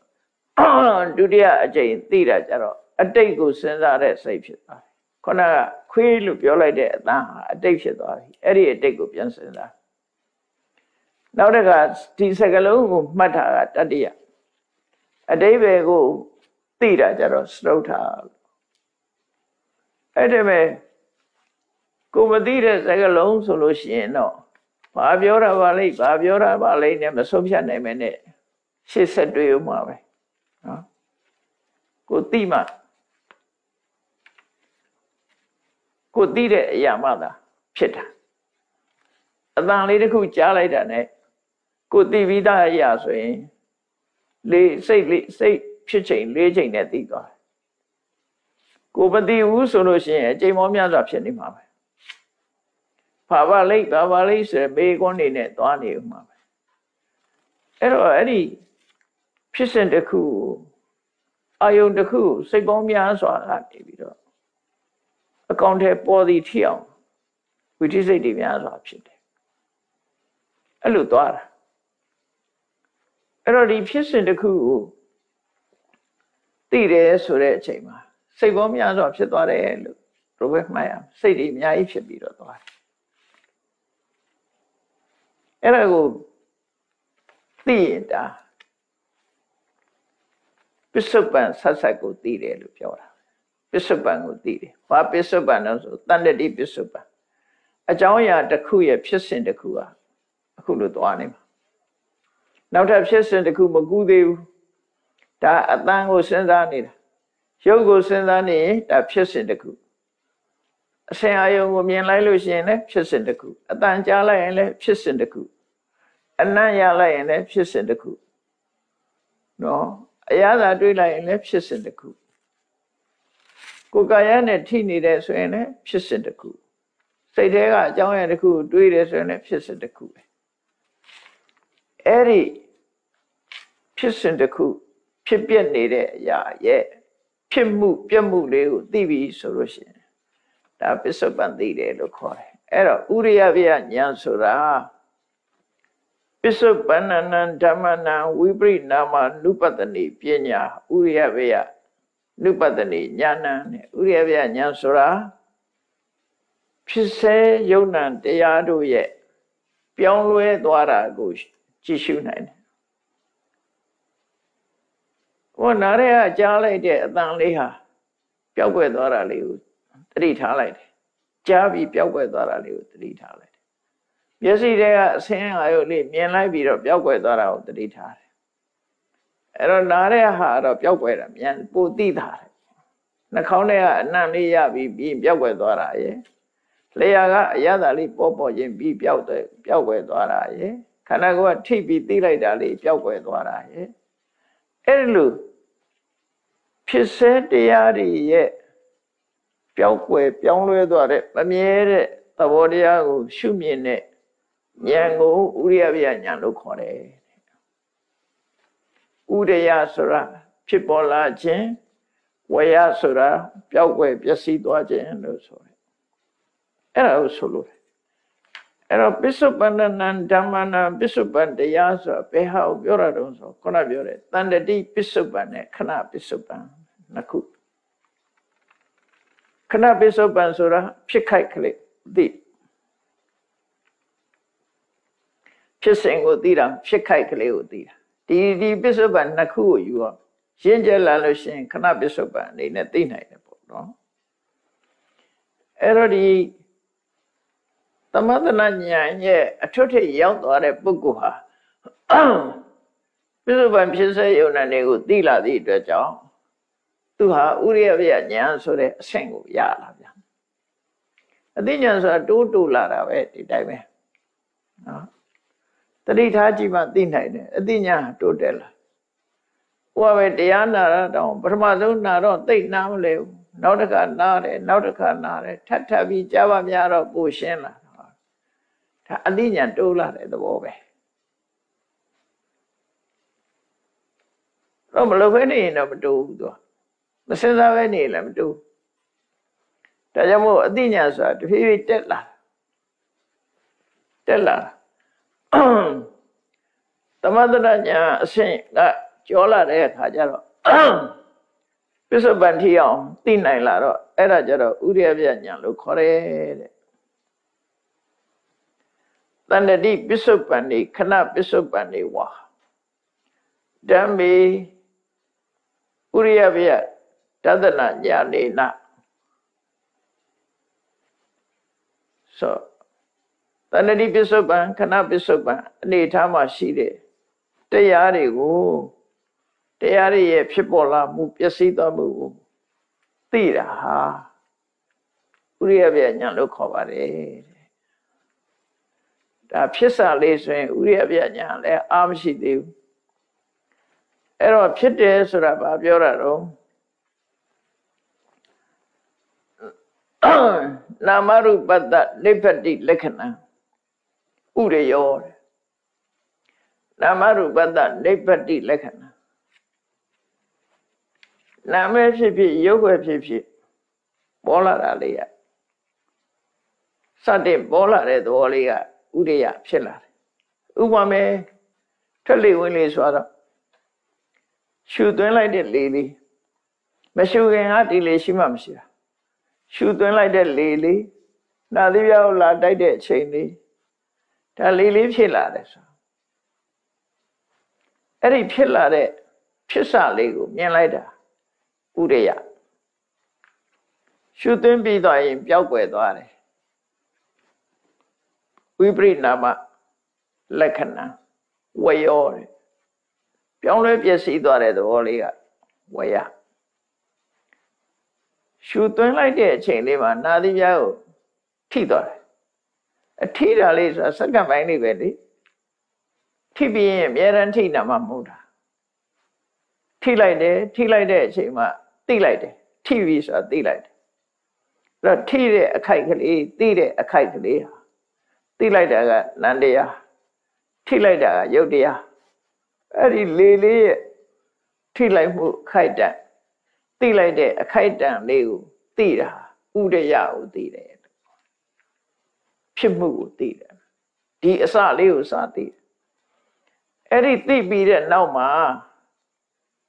[SPEAKER 1] ဒုတိယအကြိမ်သိတာကြတော့အတိတ်ကိုစဉ်းစားတဲ့စိတ်ဖြစ်သွားတယ် ခုနကခွေးလို့ပြောလိုက်တဲ့အတန်းဟာအတိတ်ဖြစ်သွားပြီအဲ့ဒီအတိတ်ကိုပြန်စဉ်းစားနောက်တစ်ခါဒီစကလုံးကိုမှတ်တာကတတိယအတိတ်ပဲကိုသိတာကြတော့စတုထာအဲ့ဒီမဲ့ကိုမသိတဲ့စကလုံးဆိုလို့ရှိရင်တော့ဘာပြောတာပါလိမ့်ဘာပြောတာပါလိမ့်နဲ့မဆုံးဖြတ်နိုင်မယ်နဲ့ရှေ့ဆက်တွေ့ဦးမှာပဲနော်ကိုသိမှ ကိုသိတဲ့အရာမှသာဖြစ်တာအတန်လေးတစ်ခုကြားလိုက်တာ ਨੇ ကိုသိပြီးသားအရာဆိုရင်လေးစိတ်လေးစိတ်ဖြစ်ချိန်လေးချိန်နဲ့သိသွားတယ်ကိုမသိဘူးဆိုလို့ရှိရင်အချိန်မောများစွာဖြစ်နေမှာပဲဘာပါလိတ်ဘာပါလိတ်ဆိုရယ်ဘေးကွန်းနေနဲ့သွားနေဦးမှာပဲအဲ့တော့အဲ့ဒီဖြစ်စဉ်တစ်ခုအာယုံတစ်ခုစိတ်ပေါင်းများစွာကနေပြီးတော့ အကောင့်ထဲပေါ်သည်ထီအောင်ဝိသိစိတ်တွေများစွာဖြစ်တယ်အဲ့လိုသွားတာအဲ့တော့ဒီဖြစ်စဉ်တစ်ခုကိုသိတယ်ဆိုတဲ့အချိန်မှာစိတ်ပေါင်းများစွာဖြစ်သွားတယ်လို့တို့ပဲမှတ်ရစိတ်တွေအများကြီးဖြစ်ပြီးတော့သွားတယ်အဲ့ဒါကိုသိရင်ဒါပစ္စုပန်ဆက်ဆက်ကိုသိတယ်လို့ပြောတာ ပစ္စုပန်ကိုသိတယ်ဘာပစ္စုပန်လဲဆိုတန်တတိပစ္စုပန်အကြောင်းအရာတစ်ခုရဲ့ဖြစ်စဉ်တစ်ခုဟာအခုလိုသွားနေမှာနောက်ထပ်ဖြစ်စဉ်တစ်ခုမကူသေးဘူးဒါအတန်ကိုစဉ်းစားနေတာရုပ်ကိုစဉ်းစားနေရင်ဒါဖြစ်စဉ်တစ်ခုအစဉ်အယုံကိုမြင်လိုက်လို့ရှိရင်လည်းဖြစ်စဉ်တစ်ခုအတန်ကြားလိုက်ရင်လည်းဖြစ်စဉ်တစ်ခုအနံ့ရလိုက်ရင်လည်းဖြစ်စဉ်တစ်ခုနော်အရသာတွေးလိုက်ရင်လည်းဖြစ်စဉ်တစ်ခု ကိုယ်ကာယနဲ့ထိနေတဲ့ဆိုရင်လည်းဖြစ်စဉ်တစ်ခုစိတ်ထဲကအကြောင်းအရာတစ်ခုတွေးတယ်ဆိုရင်လည်းဖြစ်စဉ်တစ်ခုပဲအဲ့ဒီဖြစ်စဉ်တစ်ခုဖြစ်ပြနေတဲ့အရာရဲ့ဖြစ်မှုပြက်မှုလေးကိုသိပြီဆိုလို့ရှိရင်ဒါပစ္စုပန်သိတယ်လို့ခေါ်တယ်အဲ့တော့ဥရိယပြဉာဏ်ဆိုတာပစ္စုပန်နနံဓမ္မနံဝိပရိနာမနုပတနိပညာဥရိယပြ နုပတနိဉာဏံနဲ့ဥရိယပြဉာဏ်ဆိုတာဖြစ်စေယုံနံတရားတို့ရဲ့ပြောင်းလဲသွားတာကိုကြည့်ရှုနိုင်တယ်ဟောနားရဲကကြားလိုက်တဲ့အတန်လေးဟာပျောက်ကွယ်သွားတာလေးကိုသတိထားလိုက်တယ်ကြားပြီးပျောက်ကွယ်သွားတာလေးကိုသတိထားလိုက်တယ်မျက်စိထဲကအဆင်းအာရုံလေးမြင်လိုက်ပြီးတော့ပျောက်ကွယ်သွားတာကိုသတိထားတယ် အဲ့တော့နားရဲဟာတော့ပျောက်ကွယ်တာမြန်ပိုသိတာတယ်နှာခေါင်းထဲကအနံ့လေးရပြီးပြီးပျောက်ကွယ်သွားတာရဲ့လျှာကအရသာလေးပေါ်ပေါ်ချင်းပြီးပျောက်တယ်ပျောက်ကွယ်သွားတာရဲ့ခန္ဓာကိုယ်ကထိပြီးသိလိုက်တာလေးပျောက်ကွယ်သွားတာရဲ့အဲ့လိုဖြစ်စေတရားတွေရဲ့ပျောက်ကွယ်ပြောင်းလဲသွားတဲ့မမြဲတဲ့သဘောတရားကိုရှုမြင်တဲ့ဉာဏ်ကိုဥရိယပြဉာဏ်လို့ခေါ်တယ် ဥဒယဆိုတာဖြစ်ပေါ်လာခြင်းဝယဆိုတာပျောက်ကွယ်ပျက်စီးသွားခြင်းလို့ဆိုတယ်အဲ့ဒါကိုဆိုလို့အဲ့တော့ပစ္စုပန်နံဓမ္မနာပစ္စုပန်တရားဆိုဘယ်ဟာကိုပြောရတော့ဆိုခုနပြောတဲ့တန်တတိပစ္စုပန်နဲ့ခဏပစ္စုပန်နှစ်ခုခဏပစ္စုပန်ဆိုတာဖြစ်ခိုက်ကလေးသိဖြစ်စဉ်ကိုသိတာဖြစ်ခိုက်ကလေးကိုသိတာ ဒီဒီပစ္စုပန်နှစ်ခုကိုယူအောင်ရှင်းကြလာလို့ရှိရင်ခဏပစ္စုပန်အနေနဲ့သိနိုင်တယ်ပေါ့နော်အဲ့တော့ဒီသမထနာဉာဏ်ရဲ့အထွတ်ထိပ်ရောက်သွားတဲ့ပုဂ္ဂိုလ်ဟာပြစ္ဆုတ်ပံဖြစ်စေယုံနာတွေကိုသိလာသည့်အတွက်ကြောင့်သူဟာဥရိယပြဉာဏ်ဆိုတဲ့အဆင့်ကိုရလာဗျာအသိဉာဏ်ဆိုတာတိုးတိုးလာတာပဲဒီတိုင်းပဲနော် တတိထားကြည့်မှသိနိုင်တယ်အသိဉာဏ်တိုးတက်လာဟိုကပဲတရားနာတော့ပထမဆုံးနာတော့သိနာမလဲဘူးနောက်တစ်ခါနားတယ်နောက်တစ်ခါနားတယ်ထပ်ထပ်ပြီးကြားပါများတော့ပိုရှင်းလာဒါအသိဉာဏ်တိုးလာတဲ့သဘောပဲတော့မလုပ်ဘဲနေရင်တော့မတိုးဘူးသူမစင်စားဘဲနေလည်းမတိုးဒါကြောင့်မို့အသိဉာဏ်ဆိုတာတဖြည်းဖြည်းတက်လာတက်လာ သမထဉာဏ်အဆင့်ကကျော်လာတဲ့အခါကျတော့ပစ္စုပန်ထီအောင်သိနိုင်လာတော့အဲ့ဒါကြတော့ဥရိယပြဉာဏ်လို့ခေါ်တယ်တဲ့တဏ္ဍတိပစ္စုပန်နေခဏပစ္စုပန်နေဝါဓမ္မေဥရိယဗျတဒနာညာနေနဆို တဏ္ဍတိပစ္စုပန်ခဏပစ္စုပန်အနေထားမှာရှိတဲ့တရားတွေကိုတရားတွေရဲ့ဖြစ်ပေါ်လာမှုပျက်စီးသွားမှုကိုသိတာဟာဥရိယဗျညာလို့ခေါ်ပါတယ်ဒါဖြစ်စာလေးဆိုရင်ဥရိယပြညာလည်းအာမရှိသေးဘူးအဲ့တော့ဖြစ်တယ်ဆိုတာဘာပြောတာတော့နာမရူပတ္တနိဗ္ဗတိလက္ခဏာ ဥရယောတဲ့နာမရူပတ္တနိဗ္ဗတိလက္ခဏာနာမဖြစ်ဖြစ်ရုပ်ပဲဖြစ်ဖြစ်ပေါ်လာတာလေးကစတဲ့ပေါ်လာတဲ့သဘောလေးကဥရိယဖြစ်လာတယ်ဥပမာထွက်လေဝင်လေဆိုတော့ရှူသွင်းလိုက်တဲ့လေလေးမရှူခင်ကဒီလေရှိမှမရှိတာရှူသွင်းလိုက်တဲ့လေလေးနာသီးပြောက်လာတိုက်တဲ့အချိန်လေး ဒါလေလေးဖြစ်လာတယ်ဆိုအဲ့ဒီဖြစ်လာတဲ့ဖြစ်စလေးကိုမြင်လိုက်တာဥရိယရှုသွင်းပြီးသွားရင်ပျောက်ကွယ်သွားတယ်ဝိပရိနာမလက္ခဏာဝယောတဲ့ပြောင်းလဲပျက်စီးသွားတဲ့သဘောလေးကဝယရှူသွင်းလိုက်တဲ့အချိန်လေးမှာနာသီပြားကိုထိသွားတယ် အထိတာလေးဆိုတာစက္ကန့်ပိုင်းလေးပဲလေထိပြီးရင်အများရန်ထိတာမှမဟုတ်တာထိလိုက်တယ်ထိလိုက်တဲ့အချိန်မှာသိလိုက်တယ်ထိပြီဆိုတာသိလိုက်တယ်အဲ့တော့ထိတဲ့အခိုက်ကလေးသိတဲ့အခိုက်ကလေးဟာသိလိုက်တာကနန္တရားထိလိုက်တာကယုတ်တရားအဲ့ဒီလေလေးရဲ့ထိလိုက်မှုခိုက်တန်သိလိုက်တဲ့အခိုက်တန်လေးကိုသိတာဥဒယကိုသိတယ် ဖြစ်မှုကိုသိတယ်ဒီအစလေးကိုစသိတယ်အဲ့ဒီသိပြီးတဲ့နောက်မှာ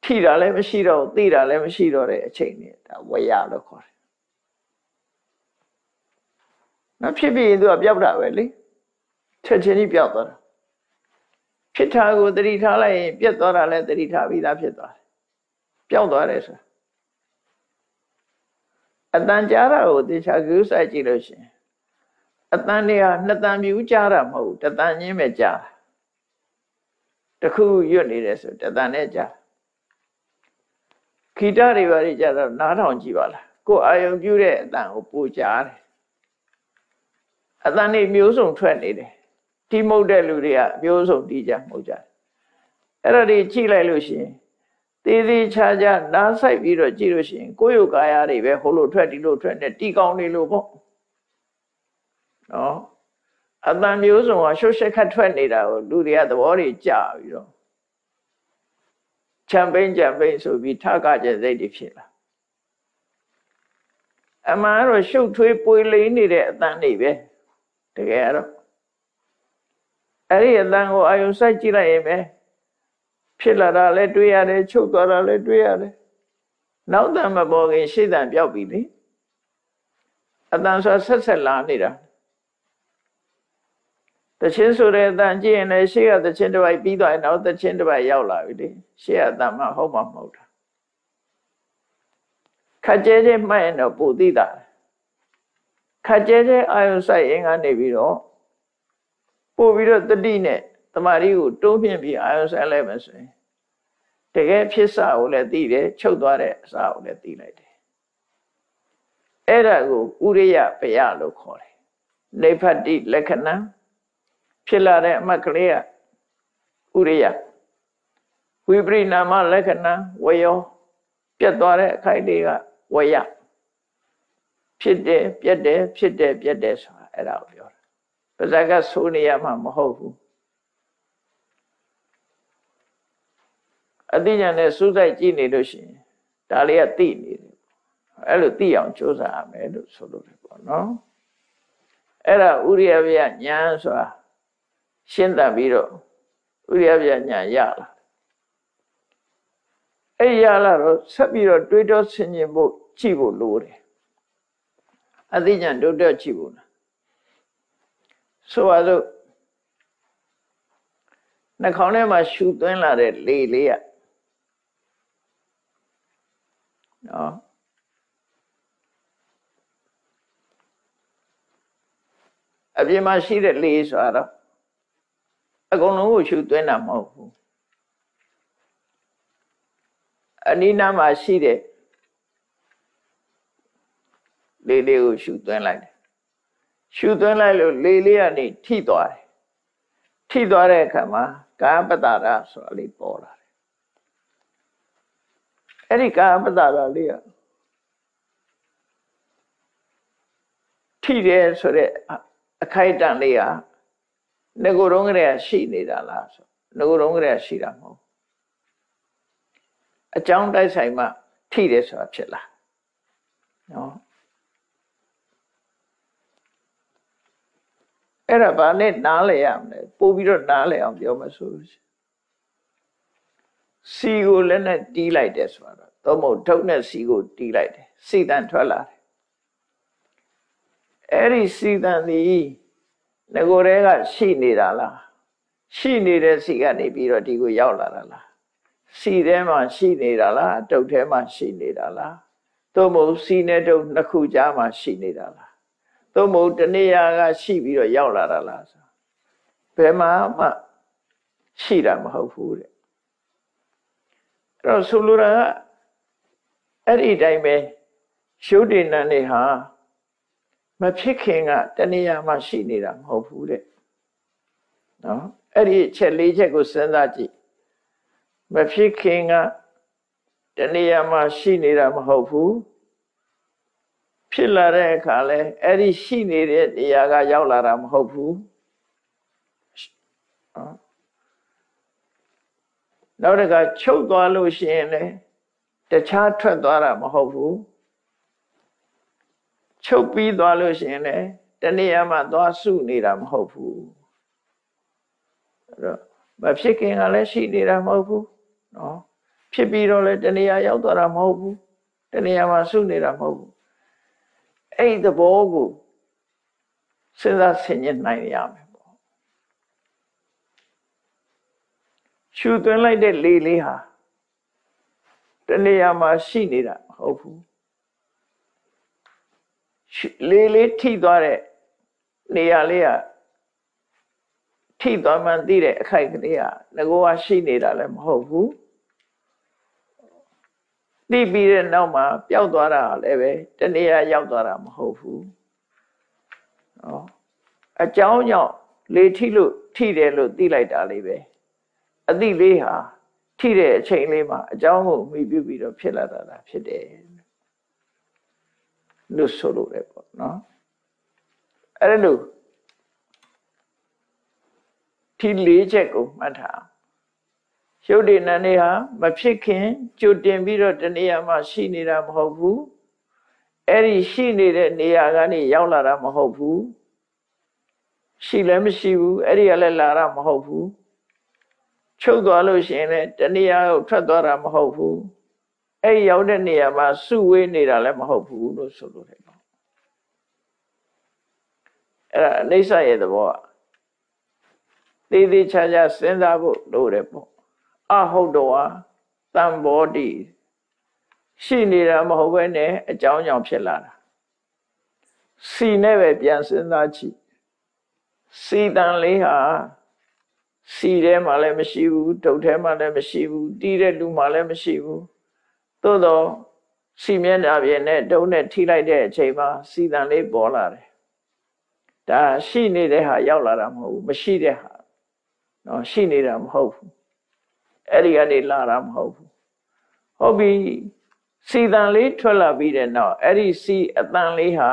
[SPEAKER 1] ထိတာလည်းမရှိတော့သိတာလည်းမရှိတော့တဲ့အချိန်နဲ့ဒါဝရလို့ခေါ်တယ်နော်ဖြစ်ပြီးရင်သူကပျောက်တာပဲလေချက်ချင်းကြီးပျောက်သွားတာဖြစ်တာကိုသတိထားလိုက်ရင်ပြတ်သွားတာလည်းသတိထားပြီးသားဖြစ်သွားတယ်ပျောက်သွားတယ်ဆိုတာအတန်ကြားတာကိုတေချာကူးဆိုင်ကြည့်လို့ရှိရင် အတန်တွေကနှစ်တန်မြူးကြားတာမဟုတ်ဘူးတတန်ချင်းပဲကြားတာတခုရွတ်နေတယ်ဆိုတတန်နဲ့ကြားခိတတွေပါကြတော့နားထောင်ကြည့်ပါလားကိုအာယုံပြုတဲ့အတန်ကိုပူကြားတယ်အတန်တွေမျိုးစုံထွက်နေတယ်တီးမုတ်တဲ့လူတွေကမျိုးစုံတီးကြမှုတ်ကြအဲ့ဒါတွေကြည့်လိုက်လို့ရှိရင်သေးသေးချာချာနားဆိုင်ပြီးတော့ကြည့်လို့ရှိရင်ကိုယ်ရုပ်ကာယတွေပဲဟိုလိုထွက်ဒီလိုထွက်နေတီကောင်းနေလို့ပေါ့ နော်အတန်မျိုးစုံကရှုပ်ရှက်ခတ်ထွက်နေတာကိုလူတွေကသဘောတွေကြပြီးတော့ချမ်ပိန်းချမ်ပိန်းဆိုပြီးထားကကျစိတ်တွေဖြစ်လာအမှန်တော့ရှုပ်ထွေးပွေလိမ့်နေတဲ့အတန်တွေပဲတကယ်တော့အဲ့ဒီအတန်ကိုအာယုစိုက်ကြည့်လိုက်ရင်ပဲဖြစ်လာတာလည်းတွေးရတယ်ချုပ်သွားတာလည်းတွေးရတယ်နောက်တန်မပေါ်ခင်ရှေ့တန်ပြောက်ပြီလေအတန်ဆိုဆက်ဆက်လာနေတာ တချင်းဆိုတဲ့အတန်ကြည့်ရင်လည်းရှေ့ကတချင်းတစ်ပိုက်ပြီးသွားရင်နောက်တချင်းတစ်ပိုက်ရောက်လာပြီလေရှေ့ကအတန်မှဟုတ်မှမဟုတ်တာခက်ကျဲကျဲမှတ်ရင်တော့ပူသိတာခက်ကျဲကျဲအာယုစိုက်ရင်ကနေပြီးတော့ပို့ပြီးတော့တတိနဲ့တမာရီကိုတိုးမြင့်ပြီးအာယုဆိုင်လိုက်မယ်ဆိုရင်တကယ်ဖြစ်စာကိုလည်းသိတယ်ချုပ်သွားတဲ့အစာကိုလည်းသိလိုက်တယ်အဲ့ဒါကိုဥရိယဘယလို့ခေါ်တယ်နေဖတ်တိလက္ခဏာ ဖြစ်လာတဲ့အမှတ်ကလေးကဥရိယဝိပရိနာမလက္ခဏာဝယောပြတ်သွားတဲ့အခိုက်လေးကဝယဖြစ်တယ်ပြတ်တယ်ဖြစ်တယ်ပြတ်တယ်ဆိုတာအဲ့ဒါကိုပြောတာပါဇက်ကဆိုနေရမှာမဟုတ်ဘူးအသိဉာဏ်နဲ့စူးစိုက်ကြည့်နေလို့ရှိရင်ဒါလေးကသိနေတယ်အဲ့လိုသိအောင်ကြိုးစားရမယ်လို့ဆိုလို့တယ်ပေါ့နော်အဲ့ဒါဥရိယဗျဉာဏ်ဆိုတာ ရှင်းတတ်ပြီးတော့ဥရိယဗျဉာဏ်ရလာအဲ့ရလာတော့ဆက်ပြီးတော့တွေးတောဆင်ခြင်ဖို့ကြည့်ဖို့လိုတယ်အသိဉာဏ်တိုးတက်ကြည့်ဖို့လားဆိုပါစို့နှာခေါင်းထဲမှာရှူသွင်းလာတဲ့လေလေးอ่ะနော်အပြင်မှာရှိတဲ့လေဆိုတော့ အကုန်လုံးကိုရှူသွင်းတာမဟုတ်ဘူးအနိနာမှာရှိတဲ့လေလေးကိုရှူသွင်းလိုက်တယ်ရှူသွင်းလိုက်လို့လေလေးကနေထိသွားတယ်ထိသွားတဲ့အခါမှာကာပတ္တာရဆိုတာလေးပေါ်လာတယ်အဲ့ဒီကာပတ္တာရလေးကထိတယ်ဆိုတဲ့အခိုက်အတန့်လေးဟာ ငကိုယ်တုံးကလေးရှိနေတာလားဆိုငကိုယ်တုံးကလေးရှိတာမဟုတ်အကြောင်းတိုက်ဆိုင်မှထိတယ်ဆိုတာဖြစ်လာနော်အဲ့ဒါဘာနဲ့နားလဲရမလဲပို့ပြီးတော့နားလဲအောင်ပြောမဆိုလို့စီကိုလည်းနဲ့တီးလိုက်တယ်ဆိုတော့တော့မဟုတ်ထုတ်နဲ့စီကိုတီးလိုက်တယ်စီတန်ထွက်လာတယ်အဲ့ဒီစီတန်ဒီ ငကိုယ်တည်းကရှိနေတာလားရှိနေတဲ့စီကနေပြီးတော့ဒီကိုရောက်လာတာလားစီထဲမှာရှိနေတာလားတုတ်ထဲမှာရှိနေတာလားသို့မဟုတ်စီနဲ့တုတ်နှစ်ခုကြားမှာရှိနေတာလားသို့မဟုတ်တနေရာကရှိပြီးတော့ရောက်လာတာလားဆိုဘယ်မှာမှရှိတာမဟုတ်ဘူးတဲ့အဲ့တော့ဆိုလိုတာကအဲ့ဒီတိုင်းပဲရှုဒိဏန်နေဟာ မဖြစ်ခင်ကတနေရာမှာရှိနေတာမဟုတ်ဘူးတဲ့နော်အဲ့ဒီချက်လေးချက်ကိုစဉ်းစားကြည့်မဖြစ်ခင်ကတနေရာမှာရှိနေတာမဟုတ်ဘူးဖြစ်လာတဲ့အခါလဲအဲ့ဒီရှိနေတဲ့နေရာကရောက်လာတာမဟုတ်ဘူးနောက်တစ်ခါချုပ်သွားလို့ရှိရင်လည်းတခြားထွက်သွားတာမဟုတ်ဘူး ချုပ်ပြီးသွားလို့ရှိရင်လည်းတဏှာမှာသွားစုနေတာမဟုတ်ဘူးအဲ့တော့မဖြစ်ခင်ကလည်းရှိနေတာမဟုတ်ဘူးနော်ဖြစ်ပြီးတော့လည်းတဏှာရောက်သွားတာမဟုတ်ဘူးတဏှာမှာစုနေတာမဟုတ်ဘူးအဲ့ဒီသဘောကိုစဉ်းစားဆင်ခြင်နိုင်ရမယ်ပေါ့ရှူသွင်းလိုက်တဲ့လေလေးဟာတဏှာမှာရှိနေတာမဟုတ်ဘူး လေးလေးထိသွားတဲ့နေရာလေးကထိသွားမှသိတဲ့အခိုက်ကလေးကငကောကရှိနေတာလည်းမဟုတ်ဘူးသိပြီးတဲ့နောက်မှာပျောက်သွားတာလည်းပဲတနေရာရောက်သွားတာမဟုတ်ဘူးနော်အကြောင်းကြောင့်လေထိလို့ထိတယ်လို့သိလိုက်တာလေးပဲအသိလေးဟာထိတဲ့အချိန်လေးမှာအကြောင်းကိုမိပြုပြီးတော့ဖြစ်လာတာဖြစ်တယ် လို့ဆိုလို့ရပေါ့နော်အဲ့လိုဒီလေးချက်ကိုမှတ်ထားရုပ်တည်နံတွေဟာမဖြစ်ခင်ကြိုတင်ပြီးတော့တနေရာမှာရှိနေတာမဟုတ်ဘူးအဲ့ဒီရှိနေတဲ့နေရာကနေရောက်လာတာမဟုတ်ဘူးရှိလည်းမရှိဘူးအဲ့ဒီကလည်းလာတာမဟုတ်ဘူးချုပ်သွားလို့ရှိရင်လည်းတနေရာကိုထွက်သွားတာမဟုတ်ဘူး အဲ့ရောက်တဲ့နေရာမှာစုဝေးနေတာလည်းမဟုတ်ဘူးလို့ဆိုလို့တယ်ပေါ့အဲ့ဒါအိဋ္ဌရဲ့သဘောကသေးသေးချာချာစဉ်းစားဖို့လိုတယ်ပေါ့အဟုတ်တော်တံဘောတိရှိနေတာမဟုတ်ဘဲနဲ့အကြောင်းကြောင့်ဖြစ်လာတာစီနဲ့ပဲပြန်စဉ်းစားကြည့်စီတန်လေးဟာစီထဲမှာလည်းမရှိဘူးဒုတ်ထဲမှာလည်းမရှိဘူးတီးတဲ့လူမှာလည်းမရှိဘူး သို့တော့စီမျက်နှာပြင်နဲ့တုံးနဲ့ထိလိုက်တဲ့အချိန်မှာစီတန်လေးပေါ်လာတယ်ဒါရှိနေတဲ့ဟာရောက်လာတာမဟုတ်ဘူးမရှိတဲ့ဟာနော်ရှိနေတာမဟုတ်ဘူးအဲ့ဒီကနေလာတာမဟုတ်ဘူးဟုတ်ပြီစီတန်လေးထွက်လာပြီးတဲ့နောက်အဲ့ဒီစီအတန်လေးဟာ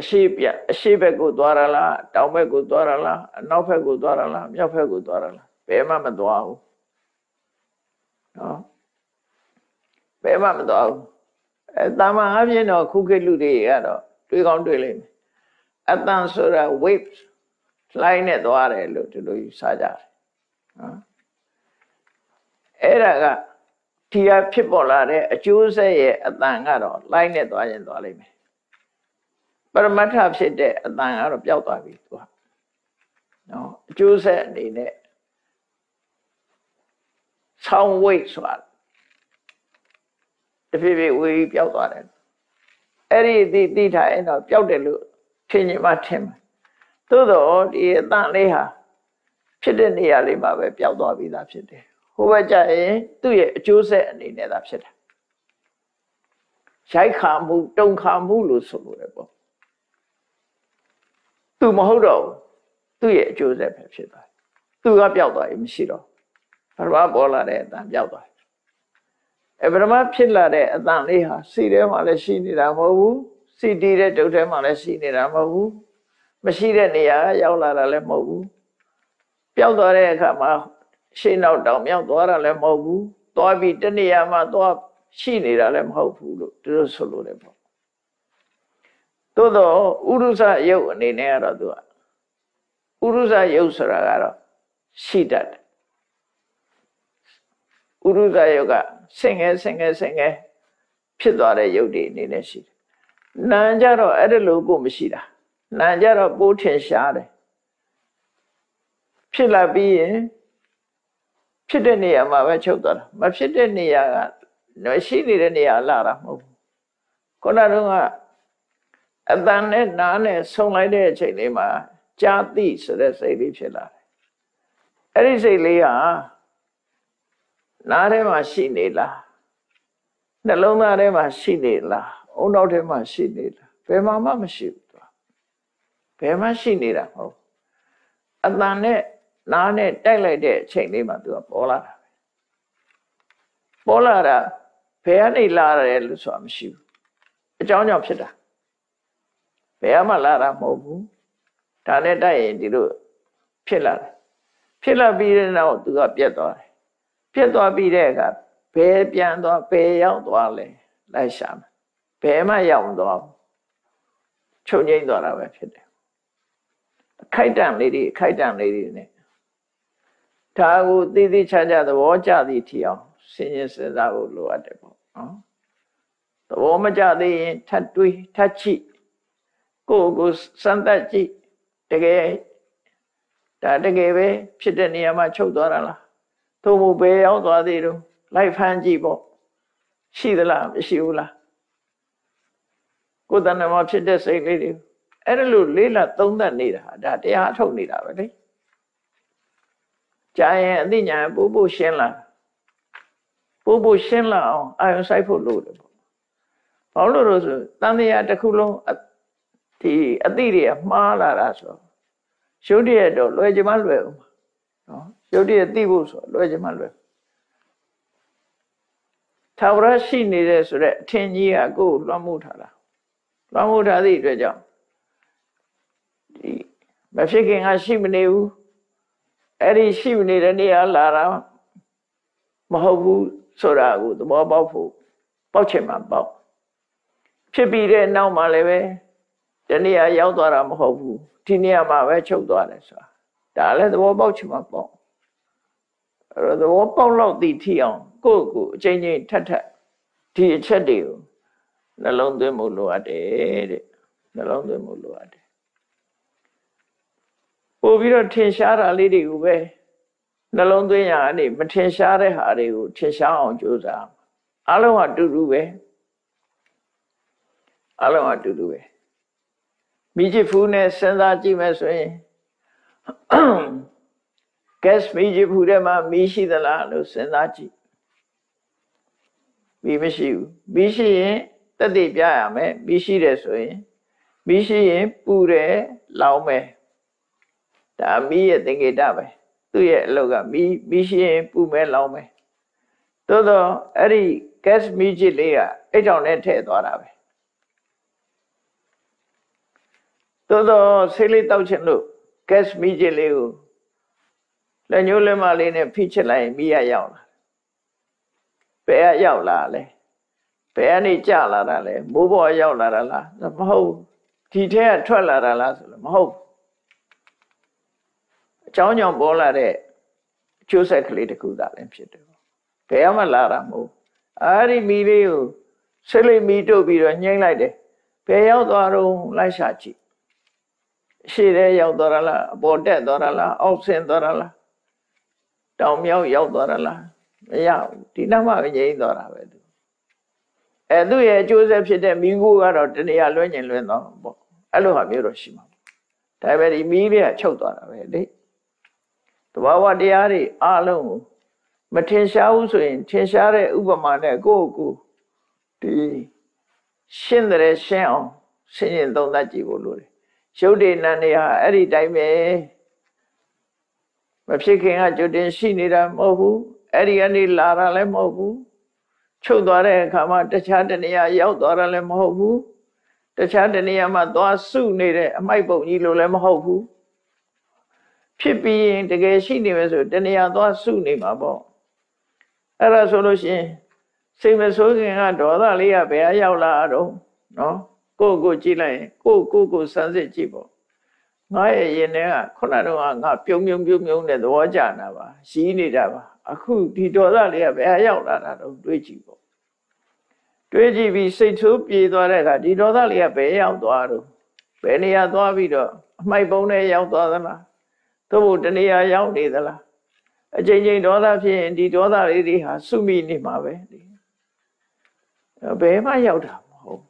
[SPEAKER 1] အရှိပြအရှိဘက်ကိုသွားရလားတောင်ဘက်ကိုသွားရလားအနောက်ဘက်ကိုသွားရလားမြောက်ဘက်ကိုသွားရလားဘယ်မှမသွားဘူးနော် ဘယ်မှမသွားဘူးအဲတာမန်အပြင်တော့ခုခေတ်လူတွေကတော့တွေးကောင်းတွေးလိမ့်မယ်အတန်ဆိုတာ wave လှိုင်းနဲ့သွားတယ်လို့ဒီလိုယူဆကြတယ်နော်အဲ့ဒါကဒီဟာဖြစ်ပေါ်လာတဲ့အကျိုးဆက်ရဲ့အတန်ကတော့လှိုင်းနဲ့သွားရင်သွားလိမ့်မယ်ပရမတ္ထဖြစ်တဲ့အတန်ကတော့ပျောက်သွားပြီသူကနော်အကျိုးဆက်အနေနဲ့ဆောင်းဝိတ်ဆိုတာ တဖြည်းဖြည်းဝေးပျောက်သွားတယ်အဲ့ဒီသိသိထားရင်တော့ပျောက်တယ်လို့ထင်ရင်မှထင်မယ်သို့တော့ဒီအတန်လေးဟာဖြစ်တဲ့နေရာလေးမှာပဲပျောက်သွားပြီးသားဖြစ်တယ်ဟိုဘက်ကျရင်သူ့ရဲ့အကျိုးဆက်အနေနဲ့သာဖြစ်တာရိုက်ခါမှုတုံခါမှုလို့ဆိုလို့ရပေါ့သူမဟုတ်တော့သူ့ရဲ့အကျိုးဆက်ပဲဖြစ်သွားသူကပျောက်သွားရင်မရှိတော့ပရမပေါ်လာတဲ့အတန်ပျောက်သွားတယ် အဲပရမဖြစ်လာတဲ့အတန်လေးဟာစိထဲမှာလည်းရှိနေတာမဟုတ်ဘူးစိတည်တဲ့ဒုတ်ထဲမှာလည်းရှိနေတာမဟုတ်ဘူးမရှိတဲ့နေရာရောက်လာတာလည်းမဟုတ်ဘူးပျောက်သွားတဲ့အခါမှာရှေ့နောက်တောင်မြောက်သွားတာလည်းမဟုတ်ဘူးသွားပြီးတနေရာမှာသွားရှိနေတာလည်းမဟုတ်ဘူးလို့သူတို့ဆိုလို့လည်းပေါ့သို့တော့ဥရုဇယုတ်အနေနဲ့ကတော့သူကဥရုဇယုတ်ဆိုတာကတော့ရှိတတ်တယ် ဥရုဇယုတ်ကဆင်ငယ်ဆင်ငယ်ဆင်ငယ်ဖြစ်သွားတဲ့ယုတ်တွေအနေနဲ့ရှိတယ်နာကြတော့အဲ့ဒါလို့ကိုမရှိတာနာကြတော့ပိုးထင်ရှားတယ်ဖြစ်လာပြီးရင်ဖြစ်တဲ့နေရာမှာပဲချုပ်သွားတာမဖြစ်တဲ့နေရာကရှိနေတဲ့နေရာလာတာမဟုတ်ဘူးခုနကအတန်နဲ့နားနဲ့ဆုံလိုက်တဲ့အချိန်လေးမှာကြာတိဆိုတဲ့စိတ်လေးဖြစ်လာတယ်အဲ့ဒီစိတ်လေးဟာ နားထဲမှာရှိနေလားနှလုံးသားထဲမှာရှိနေလားအုံနောက်ထဲမှာရှိနေလားဘယ်မှာမှမရှိဘူးသူဘယ်မှရှိနေတာမဟုတ်အတန်နဲ့နားနဲ့တိုက်လိုက်တဲ့အချိန်လေးမှာသူကပေါ်လာတာပဲပေါ်လာတာဘယ်ကနေလာရတယ်လို့ဆိုတာမရှိဘူးအကြောင်းကြောင့်ဖြစ်တာဘယ်မှလာတာမဟုတ်ဘူးဒါနဲ့တိုက်ရင်ဒီလိုဖြစ်လာတယ်ဖြစ်လာပြီးတဲ့နောက်သူကပြတ်သွားတယ် ပြတ်သွားပြီးတဲ့အခါဘယ်ပြန်သွားဘယ်ရောက်သွားလဲလိုက်ရှာမယ်ဘယ်မှရောက်မသွားဘူးချုပ်ငိမ့်သွားတာပဲဖြစ်တယ်အခိုက်တန့်လေးတွေအခိုက်တန့်လေးတွေ ਨੇ ဒါကိုသိသိချာချာသဘောကျသည်ထီအောင်စဉ်းကျင်စဉ်းစားဖို့လိုအပ်တယ်ပေါ့နော်သဘောမကျသေးရင်ထပ်တွေးထပ်ချိကိုယ့်ကိုစမ်းသပ်ကြည့်တကယ်ဒါတကယ်ပဲဖြစ်တဲ့နေရာမှာချုပ်သွားတာလား သို့မဟုတ်ဘယ်ရောက်သွားသေးတော့လိုက်ဖမ်းကြည့်ပေါ့ရှိသလားမရှိဘူးလားကိုယ်တဏ္ဍမှာဖြစ်တဲ့စိတ်လေးတွေအဲ့ဒါလို့လေးလာသုံးသပ်နေတာဒါတရားထုတ်နေတာပဲလေကြာရင်အသိဉာဏ်ပို့ဖို့ရှင်းလာပို့ဖို့ရှင်းလာအောင်အာရုံစိုက်ဖို့လိုတယ်ပေါ့ဘာလို့လို့ဆိုတန်တရားတစ်ခုလုံးဒီအသိတွေမှားလာတာဆိုရုပ်တရက်တော့လွယ်ချင်မှလွယ်ဦးမှာနော် ရုပ်တရက်သိဖို့ဆိုလွယ်ချင်မှလွယ်သာဝရရှိနေတဲ့ဆိုတော့အထင်ကြီးကကိုယ်လွှမ်းမိုးထားတာလွှမ်းမိုးထားသည့်အတွက်ကြောင့်ဒီမဖြစ်ခင်ကရှိမနေဘူးအဲ့ဒီရှိနေတဲ့နေရာလာတာမဟုတ်ဘူးဆိုတာကိုသဘောပေါက်ဖို့ပေါက်ချင်မှပေါက်ဖြစ်ပြီးတဲ့နောက်မှာလည်းပဲတနေရာရောက်သွားတာမဟုတ်ဘူးဒီနေရာမှာပဲချုပ်သွားတယ်ဆိုတာဒါလည်းသဘောပေါက်ချင်မှပေါက် အဲ့တော့သဘောပေါက်လောက်သိထီအောင်ကိုယ့်ကိုအချိန်ချင်းထပ်ထပ်ဒီအချက်တွေကိုနှလုံးသွင်းမှုလိုအပ်တယ်တဲ့နှလုံးသွင်းမှုလိုအပ်တယ်ပို့ပြီးတော့ထင်ရှားတာလေးတွေကိုပဲနှလုံးသွင်းရအနေမထင်ရှားတဲ့ဟာတွေကိုထင်ရှားအောင်ကြိုးစားအလုံးအတူတူပဲအလုံးအတူတူပဲမိချစ်ဖူးနဲ့စဉ်းစားကြည့်မယ်ဆိုရင် gas မိချစ်ဖူးထဲမှာမီးရှိသလားလို့စဉ်းစားကြည့်မီးမရှိဘူးမီးရှိရင်တက်တည်ပြရမယ်မီးရှိတယ်ဆိုရင်မီးရှိရင်ပူတယ်လောင်မယ်ဒါမီးရဲ့သင်္ကေတပဲသူ့ရဲ့အလုပ်ကမီးမီးရှိရင်ပူမယ်လောင်မယ်သို့တော့အဲ့ဒီ gas မီးချစ်လေးကအဲ့ကြောင့်နဲ့ထည့်သွားတာပဲသို့တော့ဆေးလေးတောက်ချင်လို့ gas မီးချစ်လေးကို လက်ညှိုးလက်မလေးနဲ့ဖိချစ်လိုက်ရင်မီးရရောက်လာဘယ်ကရောက်လာလဲဘယ်ကနေကြလာတာလဲမိုးပေါ်ရောက်လာတာလားမဟုတ်ဒီထဲကထွက်လာတာလားဆိုလို့မဟုတ်အကြောင်းကြောင့်ပေါ်လာတဲ့အကျိုးဆက်ကလေးတစ်ခုသာလည်းဖြစ်တယ်ဘယ်မှလာတာမဟုတ်အဲ့ဒီမီးလေးကိုဆွေးလိမီးတို့ပြီးတော့ညှိမ့်လိုက်တယ်ဘယ်ရောက်သွားတော့လိုက်ရှာကြည့်ရှေ့ထဲရောက်သွားတာလားအပေါ်တက်သွားတာလားအောက်ဆင်းသွားတာလား တောင်မြောက်ရောက်သွားတာလားမရဘူးဒီနောက်မှငြိမ်းသွားတာပဲသူအဲသူ့ရဲ့အကျိုးဆက်ဖြစ်တဲ့မိကိုကတော့တနေရာလွှဲညင်လွှဲသွားပေါ့အဲ့လိုဟာမျိုးတော့ရှိမှာဒါပေမဲ့ဒီမိလေးကချုပ်သွားတာပဲလေတဘာဝတရားတွေအလုံးကိုမထင်ရှားဘူးဆိုရင်ထင်ရှားတဲ့ဥပမာနဲ့ကိုယ့်ကိုဒီရှင်းတယ်ရှင်းအောင်ရှင်းရင်သုံးသပ်ကြည့်ဖို့လိုတယ်ရုပ်တည်နံတွေဟာအဲ့ဒီတိုင်းပဲ မဖြစ်ခင်ကကြွတင်ရှိနေတာမဟုတ်ဘူးအဲ့ဒီကနေလာတာလည်းမဟုတ်ဘူးချုပ်သွားတဲ့အခါမှာတခြားတနေရာရောက်သွားတာလည်းမဟုတ်ဘူးတခြားတနေရာမှာသွားစုနေတဲ့အမိုက်ပုံကြီးလိုလည်းမဟုတ်ဘူးဖြစ်ပြီးရင်တကယ်ရှိနေမယ်ဆိုတနေရာသွားစုနေမှာပေါ့အဲ့ဒါဆိုလို့ရှိရင်စိတ်မဆိုးခင်ကဒေါသလေးကဘယ်အရောက်လာတော့နော်ကိုယ့်ကိုကြည့်လိုက်ရင်ကိုယ့်ကိုယ်ကိုစမ်းစစ်ကြည့်ပေါ့ ငါရဲ့ရင်ထဲကခုနတော့ငါပြုံးပြုံးပြုံးပြုံးနဲ့သဘောကျတာပါရှိနေတာပါအခုဒီဒေါသလေးကဘယ်အရောက်လာတာတော့တွေးကြည့်ပေါ့တွေးကြည့်ပြီးစိတ်ဆိုးပြေသွားတဲ့အခါဒီဒေါသလေးကဘယ်ရောက်သွားတော့ဘယ်နေရာသွားပြီးတော့အမိုက်ပုံးနဲ့ရောက်သွားသလားသို့မဟုတ်တနေရာရောက်နေသလားအချိန်ချင်းဒေါသဖြစ်ရင်ဒီဒေါသလေးတွေဟာစုမိနေမှာပဲဘယ်မှရောက်တာမဟုတ်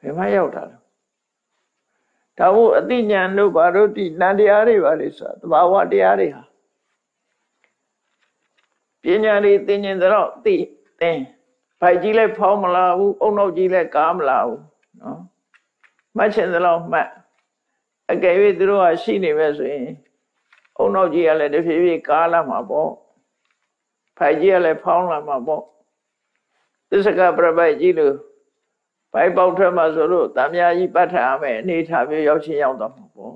[SPEAKER 1] ဘယ်မှရောက်တာလဲ ဒါမို့အတိညာဏ်တို့ဘာတို့ဒီနန္တရားတွေပါလေဆိုတာသဘာဝတရားတွေဟာပညာတွေသင်ញင်တော့သိသင်ဘိုက်ကြီးလည်းဖောင်းမလာဘူးအုံနောက်ကြီးလည်းကားမလာဘူးနော်မှတ်ချင်သလောက်မှတ်အကယ်၍သူတို့ကရှိနေမဲ့ဆိုရင်အုံနောက်ကြီးကလည်းတဖြည်းဖြည်းကားလာမှာပေါ့ဖိုက်ကြီးကလည်းဖောင်းလာမှာပေါ့သစ္စကပြပိုက်ကြီးလို့ ဘိုက်ပေါက်ထွက်မှာဆိုလို့တံမြာကြီးပတ်ထားမယ်အနေထားမျိုးရောက်ချင်းရောက်တော့မှာပေါ့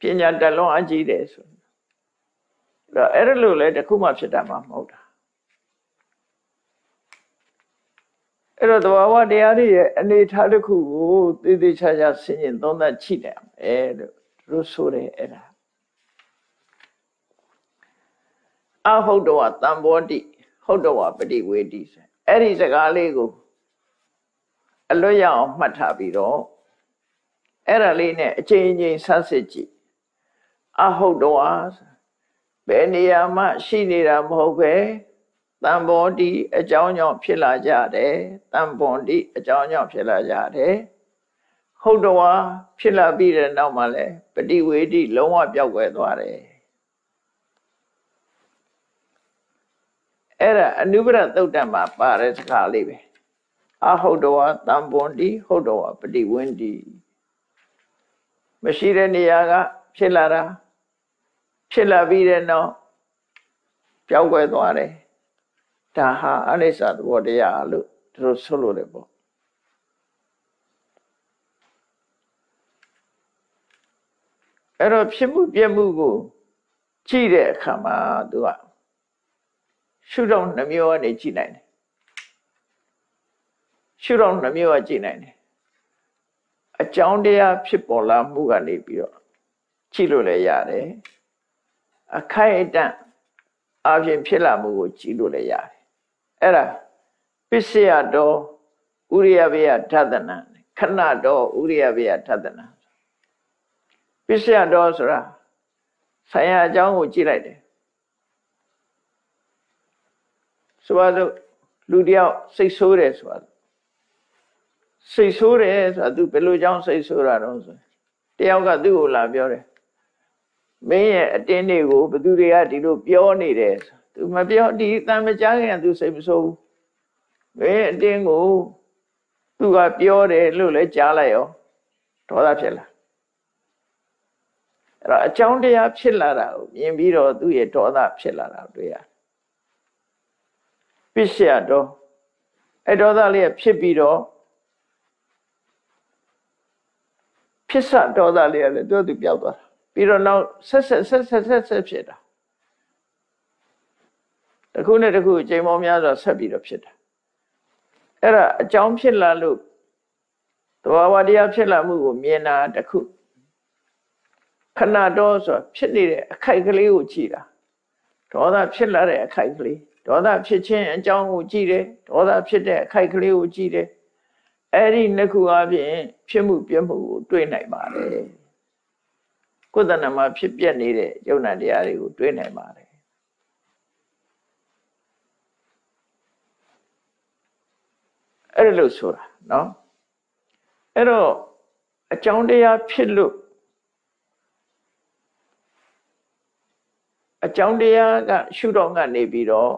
[SPEAKER 1] ပညာတက်လွန်အကြည့်တယ်ဆိုတော့အဲ့ဒါလို့လည်းတခုမှဖြစ်တာမှမဟုတ်တာအဲ့တော့တဘာဝတရားတွေရဲ့အနေထားတစ်ခုကိုသေသေးချာချာဆင်ញင်သုံးသပ်ချိတယ်အဲလို့တို့ဆိုတယ်အဲ့ဒါအဟုတ်တော်တံဘောတိဟုတ်တော်ပฏิဝေတိဆိုအဲ့ဒီစကားလေးကို အလွတ်ရအောင်မှတ်ထားပြီးတော့အဲ့ဒါလေးနဲ့အချိန်ချင်းဆန်းစစ်ကြည့်အဟုတ်တော်ဘယ်နေရာမှရှိနေတာမဟုတ်ပဲတံဘောတိအကြောင်းကြောင့်ဖြစ်လာကြတယ်တံပွန်တိအကြောင်းကြောင့်ဖြစ်လာကြတယ်ဟုတ်တော်ဖြစ်လာပြီးတဲ့နောက်မှာလဲပฏิဝေတိလုံးဝပြောက်ွယ်သွားတယ်အဲ့ဒါအနုပရသုတ်တံမှာပါတဲ့စကားလေးပဲ အဟုတ်တော်တံပွန်တိဟုတ်တော်ပฏิဝင်းတိမရှိတဲ့နေရာက ဖြစ်လာတာဖြစ်လာပြီးတဲ့နောက်ပြောက်ွယ်သွားတယ်ဒါဟာအနိစ္စသဘောတရားလို့သူတို့ဆိုလို့တယ်ပေါ့အဲ့တော့ဖြစ်မှုပြက်မှုကိုကြည့်တဲ့အခါမှာသူကရှုထောင့်နှမျိုးကနေကြည့်နိုင်တယ် ရှုထောင့်နှမျိုးကကြည့်နိုင်တယ်အကြောင်းတရားဖြစ်ပေါ်လာမှုကနေပြီးတော့ကြည့်လို့လည်းရတယ်အခိုက်အတန့်အပြင်ဖြစ်လာမှုကိုကြည့်လို့လည်းရတယ်အဲ့ဒါပစ္စယတော်ဥရိယဘေယဓသနာခဏတော်ဥရိယဘေယဓသနာပစ္စယတော်ဆိုတာဆရာအကြောင်းကိုကြည့်လိုက်တယ်ဆိုပါစို့လူတယောက်စိတ်ဆိုးတယ်ဆိုတာစိ တ်ဆိုးတယ်ဆိုတာ तू ဘယ်လိုကြောင့်စိတ်ဆိုးတာတော့ဆိုတယောက်ကသူ့ကိုလာပြောတယ်မင်းရဲ့အတင်းတွေကိုဘသူတွေကဒီလိုပြောနေတယ်သူမပြောဒီတန်မကြားခင်ကသူစိတ်မဆိုးဘူးမင်းအတင်းကိုသူကပြောတယ်လို့လည်းကြားလိုက်ရောဒေါသဖြစ်လာအဲ့တော့အကြောင်းတရားဖြစ်လာတာကိုမြင်ပြီးတော့သူ့ရဲ့ဒေါသဖြစ်လာတာတွေ့ရတယ်ပစ္စယတော့အဲ့ဒေါသလေးကဖြစ်ပြီးတော့ ဖြစ်စဒေါသလေးကလည်းသူ့သူပြောက်သွားတာပြီးတော့နောက်ဆက်ဆက်ဆက်ဆက်ဆက်ဆက်ဖြစ်တာတစ်ခုနဲ့တစ်ခုအချိန်ပေါင်းများစွာဆက်ပြီးတော့ဖြစ်တာအဲ့ဒါအကြောင်းဖြစ်လာလို့သဘာဝတရားဖြစ်လာမှုကိုမြင်တာတစ်ခုခဏတော့ဆိုဖြစ်နေတဲ့အခိုက်ကလေးကိုကြည့်တာဒေါသဖြစ်လာတဲ့အခိုက်ကလေးဒေါသဖြစ်ခြင်းအကြောင်းကိုကြည့်တယ်ဒေါသဖြစ်တဲ့အခိုက်ကလေးကိုကြည့်တယ် အဲ့ဒီနှစ်ခုအပြင်ဖြစ်မှုပြမှုကိုတွေ့နိုင်ပါတယ်ကိုယ်တဏ္ဍမှာဖြစ်ပြနေတဲ့ယုံနာတရားတွေကိုတွေ့နိုင်ပါတယ်အဲ့လိုဆိုတာနော်အဲ့တော့အကြောင်းတရားဖြစ်လို့အကြောင်းတရားကရှုတော့ကနေပြီးတော့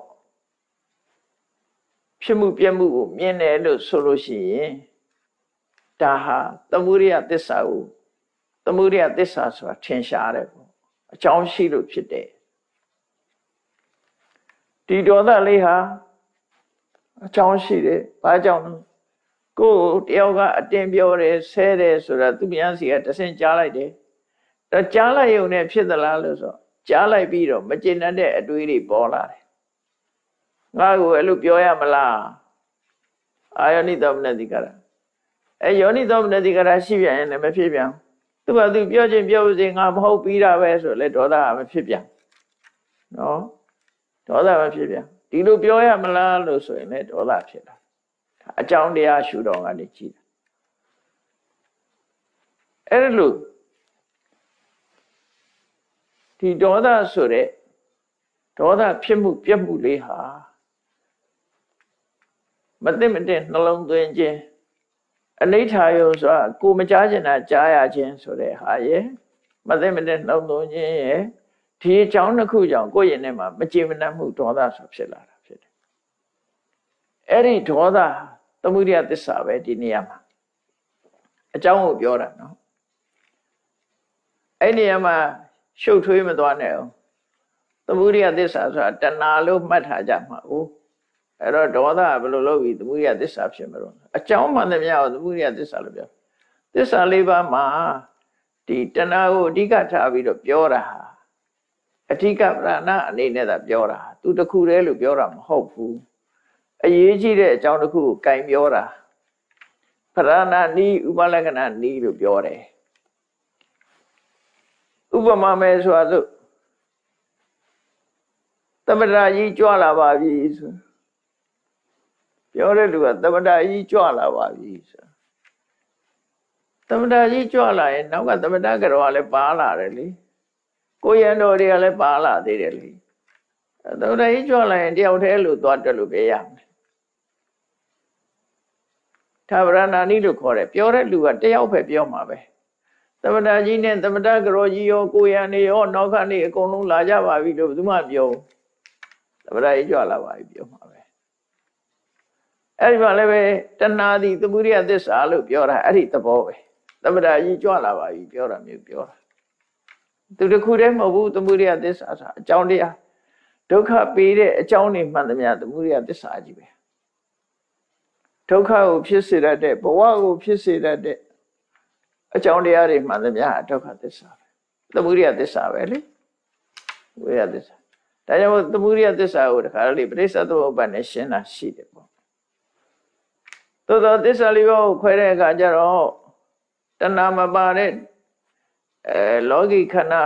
[SPEAKER 1] ဖြစ်မှုပြက်မှုကိုမြင်တယ်လို့ဆိုလို့ရှိရင် ဒါဟာသမုဒိယသစ္စာကိုသမုဒိယသစ္စာဆိုတာထင်ရှားတယ်ပေါ့အကြောင်းရှိလို့ဖြစ်တယ်ဒီဒေါသလေးဟာအကြောင်းရှိတယ်ဘာကြောင့်လဲကိုယ်တယောက်ကအတင်းပြောတယ်ဆဲတယ်ဆိုတာသူမြန်စီကတဆင်ကြားလိုက်တယ်ဒါကြားလိုက်ရုံနဲ့ဖြစ်သလားလို့ဆိုကြားလိုက်ပြီးတော့မကျင်တဲ့အတွေးတွေပေါ်လာတယ်ငါ့ကိုအဲ့လိုပြောရမလားအာယောနိသောမနတိကရ အဲယောနိသောမနတိကရရှိပြန်ရင်လည်းမဖြစ်ပြန်သူကသူပြောချင်းပြောစေငါမဟုတ်ပြီးတာပဲဆိုလဲဒေါသကမဖြစ်ပြန်နော်ဒေါသမဖြစ်ပြန်ဒီလိုပြောရမလားလို့ဆိုရင်လည်းဒေါသဖြစ်တာအကြောင်းတရားရှုတော်ကနေကြည့်တာအဲ့လိုဒီဒေါသဆိုတဲ့ဒေါသဖြစ်မှုပြက်မှုလေးဟာမသိမတဲ့နှလုံးသွင်းခြင်း အနိဋ္ဌာယုံဆိုတာကိုမကြားကျင်တာကြားရခြင်းဆိုတဲ့ဟာရဲ့မသိမတဲ့နှလုံးသွင်းခြင်းရဲ့ဒီအကြောင်းတစ်ခုကြောင့်ကိုယ့်ရင်ထဲမှာမကြေမနပ်မှုဒေါသဆိုဖြစ်လာတာဖြစ်တယ်အဲ့ဒီဒေါသသမုဒိယသစ္စာပဲဒီနေရာမှာအကြောင်းကိုပြောတာနော်အဲ့ဒီနေရာမှာရှုပ်ထွေးမသွားနဲ့အောင်သမုဒိယသစ္စာဆိုတာတဏှာလို့မှတ်ထားကြမှာ哦 အဲ့တော့ဒေါသဘယ်လိုလုပ်ပြီးသမုဒိယသစ္စာဖြစ်မလို့အကြောင်းမှန်သမျှကိုသမုဒိယသစ္စာလို့ပြောသစ္စာလေးပါးမှာဒီတဏှာကိုအဓိကထားပြီးတော့ပြောတာဟာအဓိကပရဏအနေနဲ့သာပြောတာသူတခုတည်းလို့ပြောတာမဟုတ်ဘူးအရေးကြီးတဲ့အကြောင်းတစ်ခုကိုကင်ပြောတာပရဏနီးဥပလက္ခဏာနီးလို့ပြောတယ်ဥပမာမဲဆိုတော့သမထကြီးကြွလာပါပြီဆို ပြောတဲ့လူကသမထကြီးကြွလာပါပြီဆိုသမထကြီးကြွလာရင်နောက်ကသမထကရောကလည်းပါလာတယ်လေကိုရန်တော်တွေကလည်းပါလာသေးတယ်လေသမထကြီးကြွလာရင်တယောက်တည်းလို့သွားတယ်လို့ပြောရမယ်သာဝရဏာနိလို့ခေါ်တယ်ပြောတဲ့လူကတယောက်ပဲပြောမှာပဲသမထကြီးနဲ့သမထကရောကြီးရောကိုရန်နေရောနောက်ကနေအကုန်လုံးလာကြပါပြီလို့ဘယ်သူမှပြောသမထကြီးကြွလာပါပြီပြောမှာပဲ အဲ့ဒီမှာလည်းပဲတဏှာသည်သမုဒိယသစ္စာလို့ပြောတာအဲ့ဒီသဘောပဲသမထကြီးကြွလာပါပြီပြောတာမျိုးပြောတာသူတခုတည်းမဟုတ်ဘူးသမုဒိယသစ္စာဆိုတာအကြောင်းတရားဒုက္ခပေးတဲ့အကြောင်းတွေမှန်သမျှသမုဒိယသစ္စာကြီးပဲဒုက္ခကိုဖြစ်စေတတ်တဲ့ဘဝကိုဖြစ်စေတတ်တဲ့အကြောင်းတရားတွေမှန်သမျှဒုက္ခသစ္စာပဲသမုဒိယသစ္စာပဲလေဝိရသစ္စာဒါကြောင့်သမုဒိယသစ္စာကိုတခါလေပရိစ္ဆေသမုပ္ပါနဲ့ရှင်းတာရှိတယ်ပေါ့ သို့သောသစ္စာလေးပါးကိုခွဲတဲ့အခါကျတော့တဏှာမပါတဲ့အဲလောကီခန္ဓာ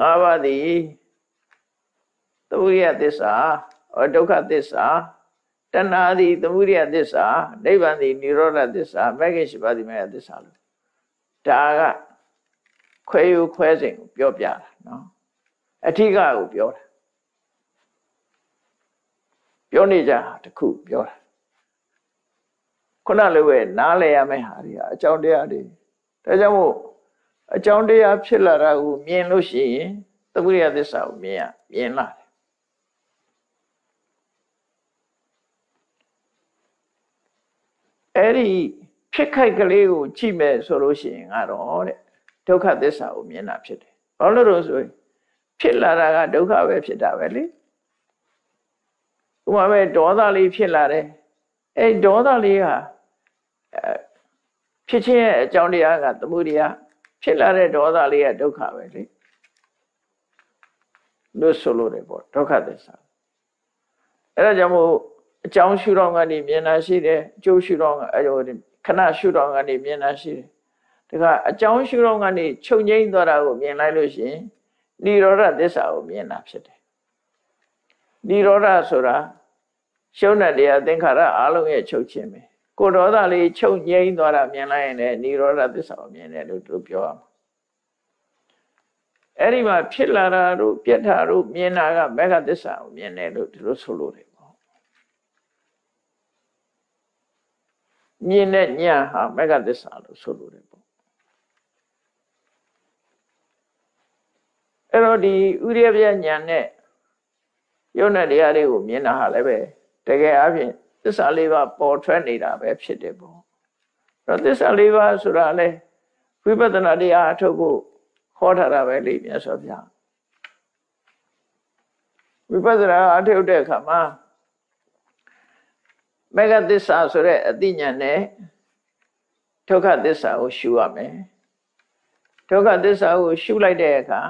[SPEAKER 1] ၅ပါးသည်သမုဒိယသစ္စာဒုက္ခသစ္စာတဏှာသည်သမုဒိယသစ္စာနိဗ္ဗာန်သည်និရောဓသစ္စာမဂ္ဂင်ရှိပါသည်မဂ္ဂသစ္စာလို့ဒါကခွဲယူခွဲစဉ်ကိုပြောပြတာနော်အထီးကကိုပြောတာပြောနေကြတခုပြောတာ ခုနလိုပဲနားလည်ရမယ့်ဟာတွေအကြောင်းတရားတွေဒါကြောင့်မို့အကြောင်းတရားဖြစ်လာတာကိုမြင်လို့ရှိရင်သမုဒိယသစ္စာကိုမြင်ရမြင်လာတယ်အဲ့ဒီဖြစ်ခိုက်ကလေးကိုကြည့်မဲ့ဆိုလို့ရှိရင်ကတော့တဲ့ဒုက္ခသစ္စာကိုမြင်တာဖြစ်တယ်ဘာလို့လို့ဆိုရင်ဖြစ်လာတာကဒုက္ခပဲဖြစ်တာပဲလေဥပမာပဲဒေါသလေးဖြစ်လာတယ် အဲ့ဒေါသလေးဟာဖြစ်ခြင်းရဲ့အကြောင်းတရားကသမုဒိယဖြစ်လာတဲ့ဒေါသလေးကဒုက္ခပဲလေလို့ဆိုလို့တယ်ပေါ့ဒုက္ခသစ္စာအဲ့ဒါကြောင့်မို့အကြောင်းရှုတော့ကနေမြင်တာရှိတယ်အကျိုးရှုတော့အဲခဏရှုတော့ကနေမြင်တာရှိတယ်ဒါကအကြောင်းရှုတော့ကနေချုပ်ငိမ့်သွားတာကိုမြင်လိုက်လို့ရှိရင်និရောဓသစ္စာကိုမြင်တာဖြစ်တယ်និရောဓဆိုတာ ရှုံးတဲ့တရားသင်္ခါရအလုံးရဲ့ချုပ်ခြင်းပဲကိုဒေါသလေးချုပ်ငိမ့်သွားတာမြင်လိုက်ရင်လည်းនិရောဓသစ္စာကိုမြင်တယ်လို့သူပြောရမှာအဲ့ဒီမှာဖြစ်လာတာတို့ပြက်တာတို့မြင်တာကမေဃသစ္စာကိုမြင်တယ်လို့ဒီလိုဆိုလို့တယ်ပေါ့မြင်တဲ့ဉာဏ်ဟာမေဃသစ္စာလို့ဆိုလို့တယ်ပေါ့အဲ့တော့ဒီဥရိယပြဉာဏ်နဲ့ယုံတဲ့တရားတွေကိုမြင်တာဟာလည်းပဲ တကယ်အဖြစ်သစ္စာလေးပါးပေါ်ထွက်နေတာပဲဖြစ်တယ်ပေါ့အဲ့တော့သစ္စာလေးပါးဆိုတာလေဝိပဿနာတရားအထုတ်ဖို့ဟဟောထားတာပဲလေမြတ်စွာဘုရားဝိပဿနာအထုတ်တဲ့အခါမှာမေဃသစ္စာဆိုတဲ့အသိဉာဏ်နဲ့ဒုက္ခသစ္စာကိုရှုရမယ်ဒုက္ခသစ္စာကိုရှုလိုက်တဲ့အခါ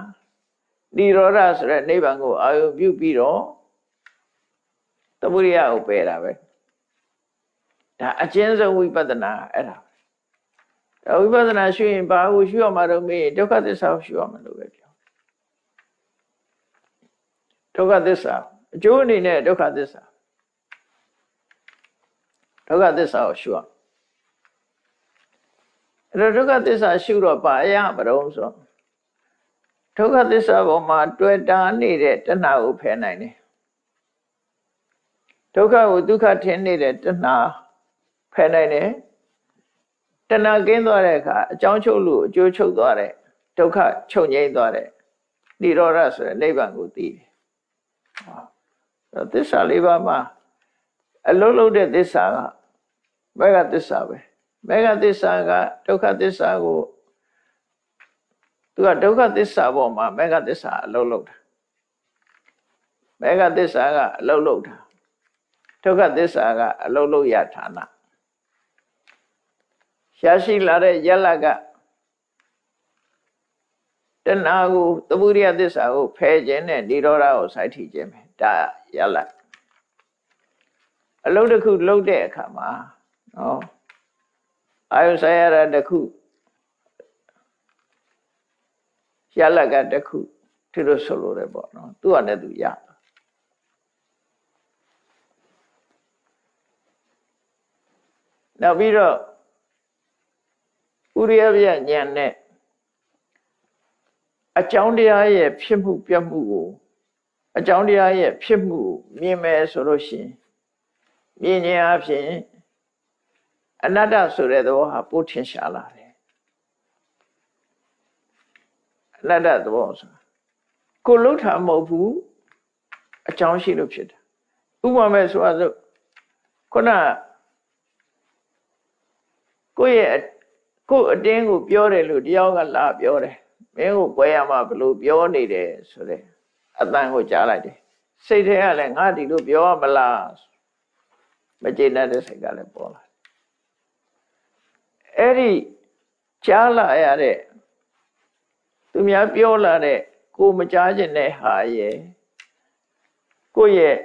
[SPEAKER 1] និရောဓဆိုတဲ့နိဗ္ဗာန်ကိုအာရုံပြုပြီးတော့ သမုဒိယကိုပယ်တာပဲဒါအကျဉ်းဆုံးဝိပဿနာအဲ့ဒါဒါဝိပဿနာရှုရင်ဘာကိုရှုရမှာတော့မေးဒုက္ခသစ္စာကိုရှုရမှာလို့ပဲပြောဒုက္ခသစ္စာအကျိုးအနေနဲ့ဒုက္ခသစ္စာဒုက္ခသစ္စာကိုရှုရအဲ့တော့ဒုက္ခသစ္စာရှုတော့ပါအရာမတုံးဆိုဒုက္ခသစ္စာပေါ်မှာတွေ့တာနေတဲ့တဏှာကိုဖယ်နိုင်တယ် ဒုက္ခကိုဒုက္ခထင်နေတဲ့တဏှာဖယ်နိုင်တယ်တဏှာကင်းသွားတဲ့အခါအကြောင်းချုပ်လို့အကျိုးချုပ်သွားတဲ့ဒုက္ခချုပ်ငြိမ်းသွားတဲ့និရောဓဆိုတဲ့နိဗ္ဗာန်ကိုသိတယ်ဟောသစ္စာလေးပါးမှာအလုံးလုံးတဲ့သစ္စာကမေဃသစ္စာပဲမေဃသစ္စာကဒုက္ခသစ္စာကိုသူကဒုက္ခသစ္စာပေါ်မှာမေဃသစ္စာအလုံးလုံးတာမေဃသစ္စာကအလုံးလုံးတာ ဒုက္ခသစ္စာကအလုံးလုံးရဌာနရှားရှိလာတဲ့ယလကတဏှာကိုသမုဒိယသစ္စာကိုဖယ်ခြင်းနဲ့និရောဓကိုစိုက်ထီခြင်းပဲဒါယလအလုံးတစ်ခုလုံးတဲ့အခါမှာနော်အာယုဆိုင်ရတာတစ်ခုယလကတစ်ခုသူတို့ဆိုလိုတယ်ပေါ့နော်သူကလည်းသူရ နောက်ပြီးတော့ဥရိယပြဉာဏ်နဲ့အကြောင်းတရားရဲ့ဖြစ်မှုပြတ်မှုကိုအကြောင်းတရားရဲ့ဖြစ်မှုမြင်မယ်ဆိုလို့ရှိရင်မြင်ခြင်းအဖြစ်အနတ္တဆိုတဲ့သဘောဟာပို့ထင်ရှားလာတယ်အနတ္တသဘောဆိုတာကိုလှုပ်တာမဟုတ်ဘူးအကြောင်းရှိလို့ဖြစ်တာဥပမာမဲ့ဆိုတော့ခုနကို ယ့်ရဲ့ကိုယ့်အတင်းကိုပြောတယ်လို့တယောက်ကလာပြောတယ်မင်းကိုကွဲရမှာဘလို့ပြောနေတယ်ဆိုတဲ့အတန်ကိုကြားလိုက်တယ်စိတ်ထဲကလည်းငါဒီလိုပြောရမလားမကျေနပ်တဲ့စိတ်ကလည်းပေါ်လာအဲ့ဒီကြားလာရတဲ့သူများပြောလာတဲ့ကိုမကြားခြင်းတဲ့ဟာရဲ့ကိုယ့်ရဲ့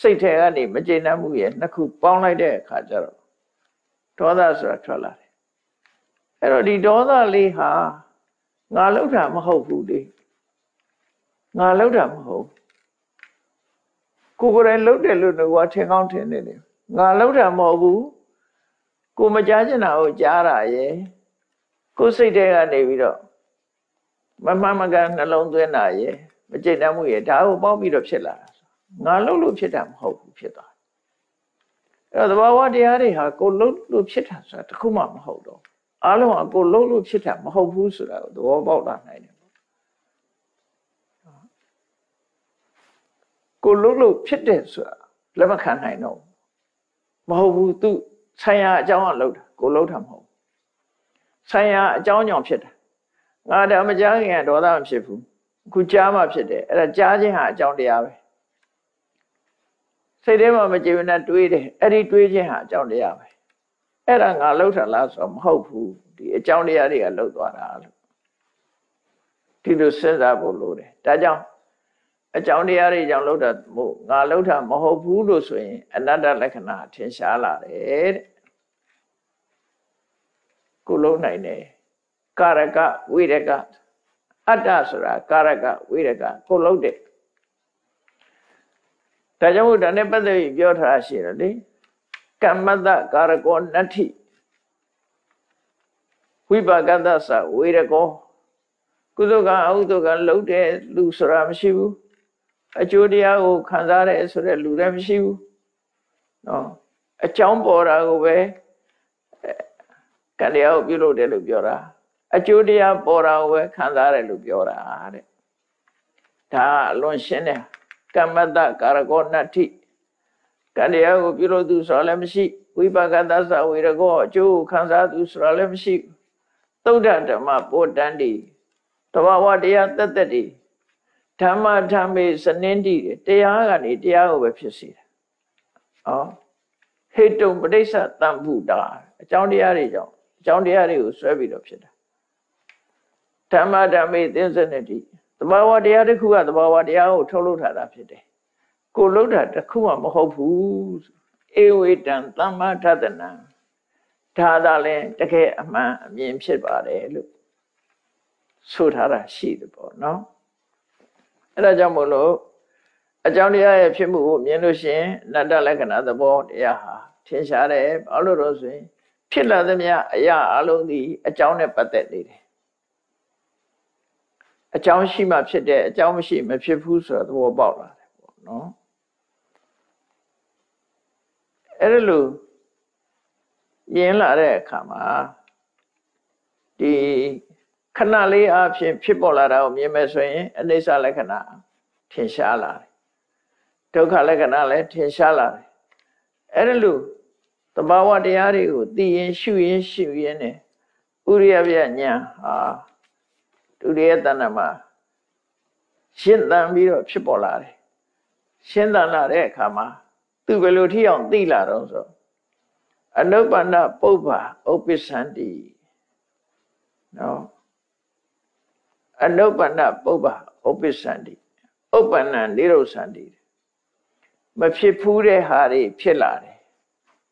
[SPEAKER 1] စိတ်ထဲကနေမကျေနပ်မှုရဲ့နှစ်ခုပေါင်းလိုက်တဲ့အခါကျတော့ ဒေါသဆိုတာထွက်လာတယ်အဲ့တော့ဒီဒေါသလေးဟာငါလောက်တာမဟုတ်ဘူးလေငါလောက်တာမဟုတ်ကိုကိုယ်တိုင်လောက်တယ်လို့တော့ထင်ကောင်းထင်နေတယ်ငါလောက်တာမဟုတ်ဘူးကိုမကြားချင်တာကိုကြားတာရဲ့ကိုစိတ်ထဲကနေပြီးတော့မမမကနှလုံးသွင်းတာရဲ့မကြိတ်တတ်မှုရဲ့ဒါကိုပေါက်ပြီးတော့ဖြစ်လာတာငါလောက်လို့ဖြစ်တာမဟုတ်ဘူးဖြစ်သွားအဲ့ တော့သဘာဝတရားတွေဟာကိုလှုပ်လို့ဖြစ်တာဆိုတာတခုမှမဟုတ်တော့အားလုံးကကိုလှုပ်လို့ဖြစ်တာမဟုတ်ဘူးဆိုတာကိုသဘောပေါက်လာနိုင်တယ်ကိုလှုပ်လို့ဖြစ်တယ်ဆိုတာလက်မခံနိုင်တော့မဟုတ်ဘူးသူဆိုင်ရာအကြောင်းကလှုပ်တာကိုလှုပ်တာမဟုတ်ဆိုင်ရာအကြောင်းကြောင့်ဖြစ်တာငါဒါမကြားခင်ကဒေါသမဖြစ်ဘူးအခုကြားမှဖြစ်တယ်အဲ့ဒါကြားခြင်းဟာအကြောင်းတရားပဲ စိတ်ထဲမှာမကြည်ဘူးနဲ့တွေးတယ်အဲ့ဒီတွေးခြင်းဟာအကြောင်းတရားပဲအဲ့ဒါငါလှုပ်တာလားဆိုတော့မဟုတ်ဘူးဒီအကြောင်းတရားတွေကလှုပ်သွားတာလို့ဒီလိုစဉ်းစားဖို့လိုတယ်ဒါကြောင့်အကြောင်းတရားတွေကြောင့်လှုပ်တာမို့ငါလှုပ်တာမဟုတ်ဘူးလို့ဆိုရင် အနတ္တလက္ခဏာထင်ရှားလာတယ်တဲ့ကိုလုံးနိုင်တယ်ကာရကဝိရကအတ္တဆိုတာကာရကဝိရကကိုလုံးတယ် ဒါကြောင့်မို့ဒါနဲ့ပတ်သက်ပြီးပြောထားတာရှိတယ်လေကမ္မတကာရကောနတ္ထိဝိပါကတ္တသဝေရကောကုသကအဟုသကလုံးတဲ့လူဆိုတာမရှိဘူးအကျိုးတရားကိုခံစားတယ်ဆိုတဲ့လူလည်းမရှိဘူးနော်အကြောင်းပေါ်တာကိုပဲကံတရားကိုပြုလုပ်တယ်လို့ပြောတာအကျိုးတရားပေါ်တာကိုပဲခံစားတယ်လို့ပြောတာတဲ့ဒါအလွန်ရှင်းတယ် ကမ္မတကာရကောနတ္ထိကံတရားကိုပြုလို့သူဆိုတာလည်းမရှိဝိပါကသသဝေရကောအကျိုးခံစားသူဆိုတာလည်းမရှိသုဒ္ဓဓမ္မပိုတ္တန်တိတဘာဝတရားတက်တက်တည်ဓမ္မဓမ္မေစနင်းတည်တယ်တရားကနေတရားကိုပဲဖြစ်စေတယ်။ဩဟေတုံပဋိစ္စတံဗုတာအကြောင်းတရားတွေကြောင့်အကြောင်းတရားတွေကိုဆွဲပြီးတော့ဖြစ်တာဓမ္မဓမ္မေသင်္စနတိ တဘာဝတရားတစ်ခုကတဘာဝတရားကိုထုတ်လုပ်ထားတာဖြစ်တယ်။ကိုလုပ်တာတစ်ခုမှမဟုတ်ဘူး။ဧဝေတံသမ္မာထသနံဒါသာလဲတကယ်အမှန်အမြင်ဖြစ်ပါတယ်လို့ဆိုထားတာရှိတယ်ပေါ့နော်အဲ့ဒါကြောင့်မို့လို့အကြောင်းတရားရဲ့ဖြစ်မှုကိုမြင်လို့ရှိရင်အနတ္တလက္ခဏာသဘောတရားဟာထင်ရှားတယ်ဘာလို့လို့ဆိုရင် ဖြစ်လာသမျှအရာအလုံးဒီအကြောင်းနဲ့ပတ်သက်နေတယ် အကြောင်းရှိမှဖြစ်တယ်အကြောင်းမရှိမဖြစ်ဘူးဆိုတော့သဘောပေါက်လာတယ်ပေါ့နော်အဲ့ဒါလို့မြင်လာတဲ့အခါမှာဒီခဏလေးအဖြစ်ဖြစ်ပေါ်လာတာကိုမြင်မယ်ဆိုရင် အနိစ္စလက္ခဏာထင်ရှားလာတယ်ဒုက္ခလက္ခဏာလည်းထင်ရှားလာတယ်အဲ့ဒါလို့တဘာဝတရားတွေကိုသိရင်ရှုရင်ရှုရင်နဲ့ဥရိယပြညာဟာ ဒုတိယတဏ္ဍမှာရှင်းတန်ပြီးတော့ဖြစ်ပေါ်လာတယ်ရှင်းတန်လာတဲ့အခါမှာသူဘယ်လိုထိအောင်သိလာတော့ဆိုအနုပ္ပန္နပုပ္ပါဥပ္ပစ္စန္တိနော်အနုပ္ပန္နပုပ္ပါဥပ္ပစ္စန္တိဥပ္ပန္နနိရောဓန္တိမဖြစ်ဘူးတဲ့ဟာတွေဖြစ်လာတယ်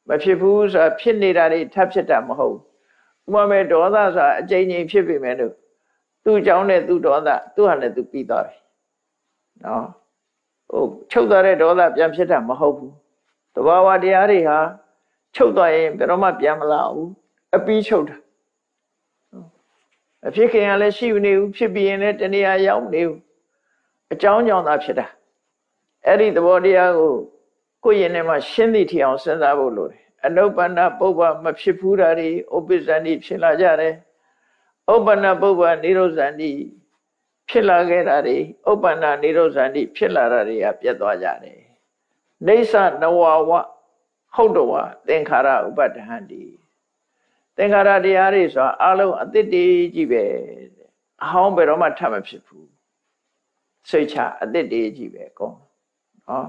[SPEAKER 1] မဖြစ်ဘူးဆိုတာဖြစ်နေတာတွေထပ်ဖြစ်တာမဟုတ်ဥပမာဒေါသဆိုတာအကြိမ်ကြိမ်ဖြစ်ပြီမဲ့လို့ သူ့ကြောင့်နဲ့သူ့ဒေါသသူ့ဟာနဲ့သူပြီးသွားပြီနော်ဟိုချုပ်သွားတဲ့ဒေါသပြန်ဖြစ်တာမဟုတ်ဘူးတဘာဝတရားတွေဟာချုပ်သွားရင်ဘယ်တော့မှပြန်မလာဘူးအပြီးချုပ်တာအဖြစ်ခင်ကလည်းရှိနေဘူးဖြစ်ပြီးရင်လည်းတဏှာရောက်နေဘူးအကြောင်းကြောင့်သာဖြစ်တာအဲ့ဒီသဘောတရားကိုကိုယ့်ရင်ထဲမှာရှင်းသိထီအောင်စဉ်းစားဖို့လိုတယ်အနုပ္ပန္နပုပ္ပမဖြစ်ဘူးတာတွေဥပ္ပဇ္ဇဏိဖြစ်လာကြတယ် ဥပ္ပန္နပုပ္ပနိရောဇဏိဖြစ်လာခဲ့တာတွေဥပ္ပန္နနိရောဇဏိဖြစ်လာတာတွေကပြတ်သွားကြတယ်နေသနဝဝဟုတ်တော်ဝသင်္ခါရဥပတ္တဟံတိသင်္ခါရတရားတွေဆိုတာအလုံးအသစ်တည်းကြီးပဲအဟောင်းဘယ်တော့မှထပ်မဖြစ်ဘူးစိတ်ချအသစ်တည်းကြီးပဲကောဟော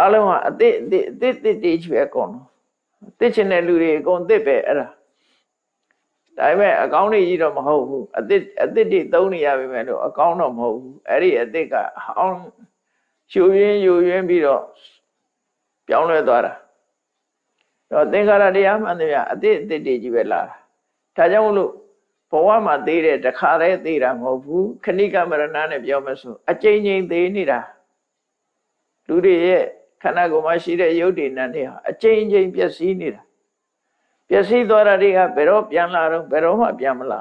[SPEAKER 1] အလုံးဟာအသစ်အသစ်အသစ်တည်းကြီးပဲကောသစ်ချင်တဲ့လူတွေအကုန်သစ်ပဲအဲ့ဒါ ဒါပေမဲ့အကောင်းတွေကြီးတော့မဟုတ်ဘူးအသစ်အသစ်တွေသုံးနေရပါမယ်လို့အကောင်းတော့မဟုတ်ဘူးအဲ့ဒီအသစ်ကဟောင်းရှူရင်းယူရင်းပြီးတော့ပြောင်းလဲသွားတာတော့သင်္ခါရတရားမှန်တယ်ဗျအတိအတိတည်းကြီးပဲလာတာဒါကြောင့်မလို့ဘဝမှာသေးတဲ့တခါတည်းသေးတာမဟုတ်ဘူးခဏိကမရဏနဲ့ပြောမဆိုအကျဉ်းချင်းသေးနေတာလူတွေရဲ့ခန္ဓာကိုယ်မှာရှိတဲ့ယုတ်တည်နံတွေဟာအကျဉ်းချင်းပျက်စီးနေတာ ပျက်စီးသွားတာတွေကဘယ်တော့ပြန်လာတော့ဘယ်တော့မှပြန်မလာ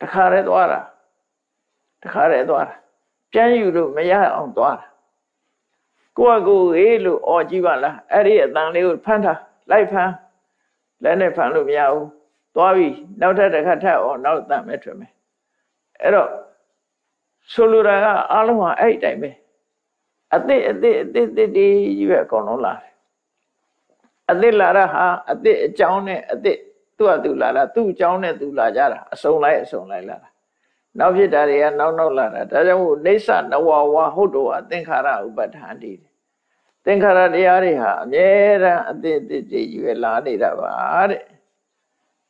[SPEAKER 1] တခါတည်းသွားတာတခါတည်းသွားတာပြန်ယူလို့မရအောင်သွားတာကိုယ့်အကိုဟေးလို့អော်ကြည့်ပါလားအဲ့ဒီအတန်လေးကိုဖမ်းထားလိုက်ဖမ်းလက်နဲ့ဖမ်းလို့မရဘူးသွားပြီနောက်ထပ်တစ်ခါထပ်អော်နောက်တန်မဲ့ထွက်မယ်အဲ့တော့ဆိုလိုတာကအားလုံးဟာအဲ့ဒီတိုင်ပဲအသစ်အသစ်အသစ်အသစ်ဒီကြီးပဲအကုန်လုံးလာတယ် အသစ်လာတာဟာအသစ်အကြောင်းနဲ့အသစ်သူ့အတူလာတာသူ့အကြောင်းနဲ့သူလာကြတာအစုံလိုက်အစုံလိုက်လာတာနောက်ဖြစ်တာတွေကနောက်နောက်လာတာဒါကြောင့်မို့နေသနဝဝဟုတ်တော်အသင်္ခါရဥပဋ္ဌာန်တည်သင်္ခါရတရားတွေဟာအမြဲတမ်းအသေးသေးကြီးပဲလာနေတာပါတဲ့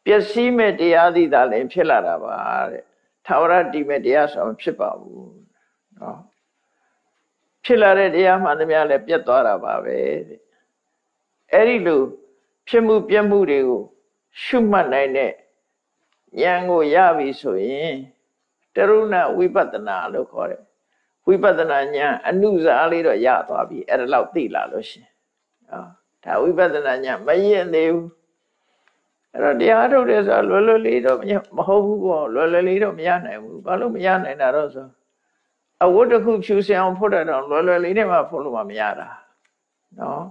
[SPEAKER 1] ပျက်စီးမဲ့တရားသည်သာလည်းဖြစ်လာတာပါတဲ့သာဝရတည်မဲ့တရားဆိုမဖြစ်ပါဘူးနော်ဖြစ်လာတဲ့တရားမှန်သမျှလည်းပြတ်သွားတာပါပဲတဲ့ အဲ့ဒီလိုဖြစ်မှုပြတ်မှုတွေကိုရှုမှတ်နိုင်တဲ့ဉာဏ်ကိုရပြီဆိုရင်တရုဏဝိပဿနာလို့ခေါ်တယ်ဝိပဿနာဉာဏ်အနုစားလေးတော့ရသွားပြီအဲ့ဒါလောက်သိလာလို့ရှင်ဟောဒါဝိပဿနာဉာဏ်မရင်သေးဘူးအဲ့တော့တရားထုတ်တယ်ဆိုတော့လွယ်လွယ်လေးတော့မဟုတ်ဘူးပေါ့လွယ်လွယ်လေးတော့မရနိုင်ဘူးဘာလို့မရနိုင်တာတော့ဆိုအဝတ်တစ်ခုဖြူစင်အောင်ဖို့တဲ့တော့လွယ်လွယ်လေးနဲ့မှဖို့လို့မရတာနော်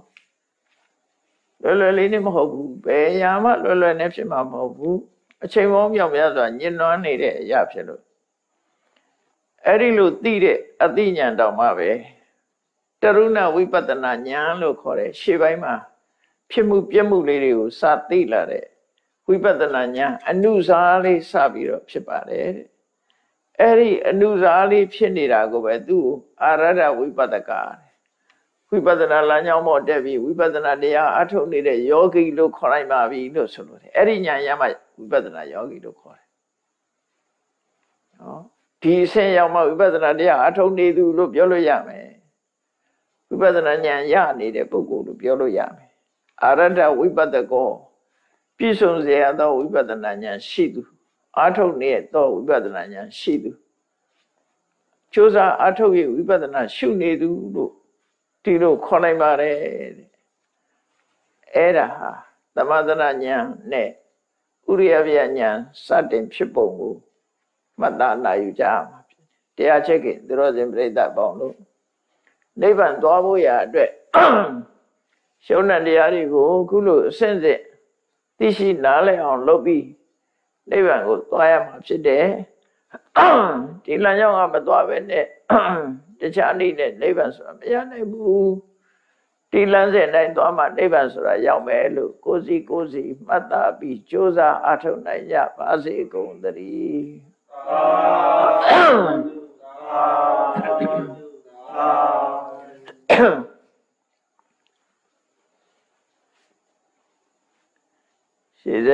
[SPEAKER 1] လွယ်လွယ်လေးနဲ့မဟုတ်ဘူးဘယ်ရာမှလွယ်လွယ်နဲ့ဖြစ်မှာမဟုတ်ဘူးအချိန်ပေါင်းမြောက်များစွာညှဉ်းနှွမ်းနေတဲ့အရာဖြစ်လို့အဲ့ဒီလိုသိတဲ့အသိဉာဏ်တောင်မှပဲတရုဏဝိပဿနာဉာဏ်လို့ခေါ်တယ်ရှေ့ပိုင်းမှာဖြစ်မှုပြက်မှုလေးတွေကိုစသိလာတဲ့ဝဝိပဿနာဉာဏ်အနုစာလေးစပြီးတော့ဖြစ်ပါတယ်တဲ့အဲ့ဒီအနုစာလေးဖြစ်နေတာကိုပဲသူ့ကိုအာရဒဝိပဿကာတဲ့ ဝိပဿနာလမ်းကြောင်းပေါ်တက်ပြီးဝိပဿနာတရားအထုတ်နေတဲ့ယောဂီလို့ခေါ်လိုက်ပါပြီလို့ဆိုလို့တယ်အဲ့ဒီဉာဏ်ရမှဝိပဿနာယောဂီလို့ခေါ်တယ်နော်ဒီအဆင့်ရောက်မှဝိပဿနာတရားအထုတ်နေသူလို့ပြောလို့ရမယ်ဝိပဿနာဉာဏ်ရနေတဲ့ပုဂ္ဂိုလ်လို့ပြောလို့ရမယ်အာရဒဝိပဿကောပြည့်စုံစေရသောဝိပဿနာဉာဏ်ရှိသူအထုတ်နေသောဝိပဿနာဉာဏ်ရှိသူကျိုးစားအထုတ်ရဝိပဿနာရှုနေသူလို့ ဒီလိုခေါ်နိုင်ပါတယ်တဲ့အဲ့ဒါဟာသမထနာဉာဏ်နဲ့ဥရိယဗျာဉာဏ်စတင်ဖြစ်ပုံကိုမှတ်သားနိုင်ယူကြမှာဖြစ်တယ်တရားချက်ကသူတော်စင်ပြိဿပေါင်းလို့နိဗ္ဗာန်သွားဖို့ရာအတွက်ရှုံးတဲ့တရားတွေကိုခုလိုအစဉ်စဉ်သိရှိနားလည်အောင်လုပ်ပြီးနိဗ္ဗာန်ကိုသွားရမှာဖြစ်တယ်ဒီလမ်းကြောင်းကမသွားပဲနဲ့ တခြားနေ့နဲ့နိဗ္ဗာန်ဆိုတာမရနိုင်ဘူးဒီလမ်းစဉ်တိုင်းသွားမှနိဗ္ဗာန်ဆိုတာရောက်မယ်လို့ကိုယ်စီကိုယ်စီမှတ်သားပြီးကြိုးစားအားထုတ်နိုင်ကြပါစေကုန်သတည်းရှေးသ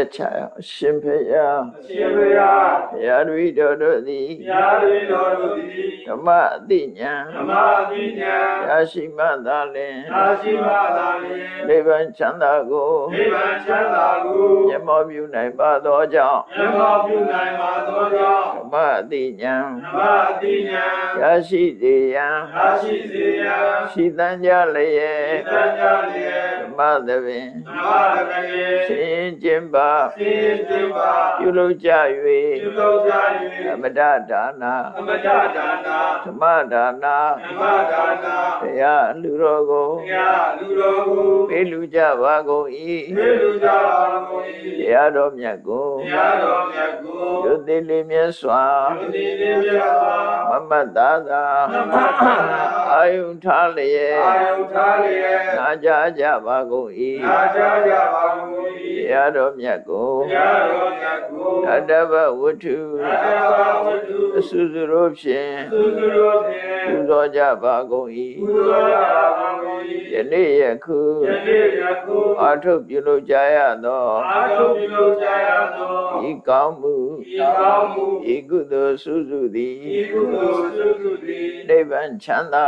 [SPEAKER 1] က်ချရအောင်အရှင်ဖေယ
[SPEAKER 2] အရှင်ဘုရား
[SPEAKER 1] ဘုရားတို့တော်တို့သည်
[SPEAKER 2] ဘုရားတွင်တော်တို့သည်
[SPEAKER 1] ဓမ္မအသိဉာဏ်
[SPEAKER 2] ဓမ္မအသိဉာဏ်
[SPEAKER 1] ရရှိမှသာလျှင်
[SPEAKER 2] သာရှိမှသာလျှင်
[SPEAKER 1] နိဗ္ဗာန်ချမ်းသာကို
[SPEAKER 2] နိဗ္ဗာန်ချမ်းသာကို
[SPEAKER 1] မျက်မှောက်ပြုနိုင်ပါသောကြောင့်
[SPEAKER 2] မျက်မှောက်ပြုနိုင်ပါသောကြောင့်
[SPEAKER 1] ဓမ္မအသိဉာဏ်
[SPEAKER 2] ဓမ္မအသိဉာဏ်
[SPEAKER 1] ရရှိစေရန်
[SPEAKER 2] သာရှိစေရန်
[SPEAKER 1] ရှိတန်ကြလျက်
[SPEAKER 2] သံဃာလျက်
[SPEAKER 1] ဓမ္မသဘင်
[SPEAKER 2] ဓမ္မတကရေ
[SPEAKER 1] ဆင်းကျင်ပါ
[SPEAKER 2] စေတေပါ
[SPEAKER 1] ပြုလုပ်ကြ
[SPEAKER 2] ပြုလုပ်ကြ၍
[SPEAKER 1] အမ၍တဒါနာ
[SPEAKER 2] အမတဒါနာ
[SPEAKER 1] ဓမ္မဒါနာ
[SPEAKER 2] ဓမ္မဒါနာ
[SPEAKER 1] တရားလူတော်ကို
[SPEAKER 2] ဘုရားလူတော်ကို
[SPEAKER 1] ပေးလူကြပါကုန်၏
[SPEAKER 2] မေလူကြပါကုန်၏
[SPEAKER 1] တရားတော်မြတ်ကို
[SPEAKER 2] တရားတော်မြတ်ကို
[SPEAKER 1] ယုတိလေးမြတ်စွာ
[SPEAKER 2] ယုတိတိမြတ်စွာ
[SPEAKER 1] မမတ်သာသာ
[SPEAKER 2] မမတ်သာသာ
[SPEAKER 1] အာယုထားလျက်
[SPEAKER 2] အာယုထားလျက်
[SPEAKER 1] နာကြကြပါကုန်၏
[SPEAKER 2] နာကြကြပါကုန်၏
[SPEAKER 1] တရားတော်မြတ်ကို
[SPEAKER 2] တရားတော်မြတ်ကို
[SPEAKER 1] တတ္တဗဝတ္ထု
[SPEAKER 2] သတ္တဝဝတ္ထု
[SPEAKER 1] အစုစုတို့ဖြင့်
[SPEAKER 2] သုစုတို့ဖြင့်
[SPEAKER 1] ပူဇော်ကြပါကုန်၏
[SPEAKER 2] ပူဇော်ကြပါကုန်
[SPEAKER 1] ယနေ့ယခု၏
[SPEAKER 2] ယနေ့ယခု
[SPEAKER 1] အာထုတ်ပြုလုပ်ကြရသော
[SPEAKER 2] အာထုပြုလုပ်ကြရသော
[SPEAKER 1] ဤကောင်းမှု
[SPEAKER 2] ဤကောင်းမှု
[SPEAKER 1] ဤကုသိုလ်စုစုသည်
[SPEAKER 2] ဤကုသိုလ်စုစုသည်
[SPEAKER 1] နိဗ္ဗာန်ချမ်းသာ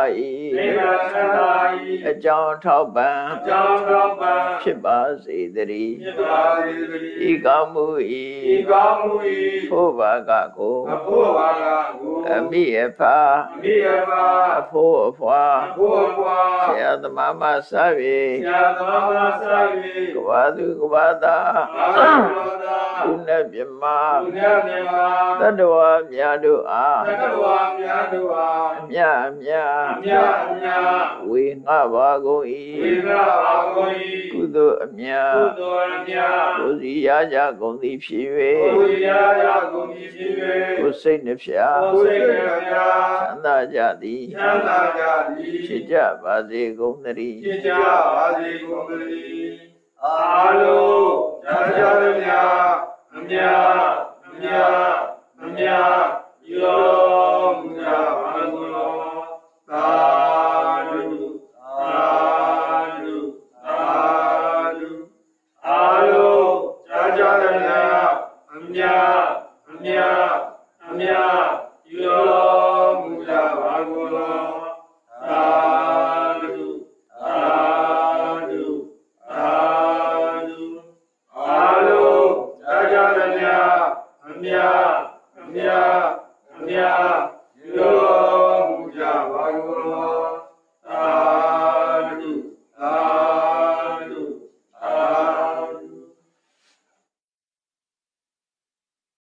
[SPEAKER 2] နိဗ္ဗာန်ချမ်းသာ၏၏
[SPEAKER 1] အကြောင်းထောက်ပံ့
[SPEAKER 2] အကြောင်းကောင်းပံ
[SPEAKER 1] ဖြစ်ပါစေတည်း
[SPEAKER 2] ဖြစ်ပါစေသတ
[SPEAKER 1] ဤ
[SPEAKER 2] ည်း
[SPEAKER 1] ကောင်းမှု
[SPEAKER 2] ဤ၏ကောင်းမှု၏
[SPEAKER 1] ဖို့ဘာကကို
[SPEAKER 2] အဖို့ပါကကို
[SPEAKER 1] အမိအဖာ
[SPEAKER 2] အမိယပါ
[SPEAKER 1] အဖို့အဖွာ
[SPEAKER 2] အဖို့အပွား
[SPEAKER 1] ဆရာသမားမစ
[SPEAKER 2] ဆရာ၍သမားမဆာ
[SPEAKER 1] ကဘာသူကဘာသာ၍
[SPEAKER 2] အာရောသာ
[SPEAKER 1] ကုဏပြမ
[SPEAKER 2] ဘုရားမြတ်မှာ
[SPEAKER 1] တတ္တဝါများတို့အား
[SPEAKER 2] သတ္တဝါများတို့အား
[SPEAKER 1] အမြအမြ
[SPEAKER 2] အမြအမြ
[SPEAKER 1] ဝေငှပါကုန်
[SPEAKER 2] ဝေ၏ငါပါကုန်
[SPEAKER 1] ကုသိုလ်အမြ၏
[SPEAKER 2] ကုသိုလ်အမြ
[SPEAKER 1] ကိုယ်စီရကြကုန်သည်ဖြစ်
[SPEAKER 2] ကို၍ရာရာကုန်ပြီဖြစ်
[SPEAKER 1] ကိုယ်စိတ်နှဖျား၍
[SPEAKER 2] ကိုယ်စိတ်နှပြ
[SPEAKER 1] ချမ်းသာကြသည်
[SPEAKER 2] ချမ်းသာကြသည်
[SPEAKER 1] ဖြစ်ကြပါစေကုန်သတည်း
[SPEAKER 2] ဖြစ်ကြပါစေကုန်သတည်းအာလုံးဇာကြရမြအမြ အမြအမြယောမူရာဘာဂုလောသာဓုသာ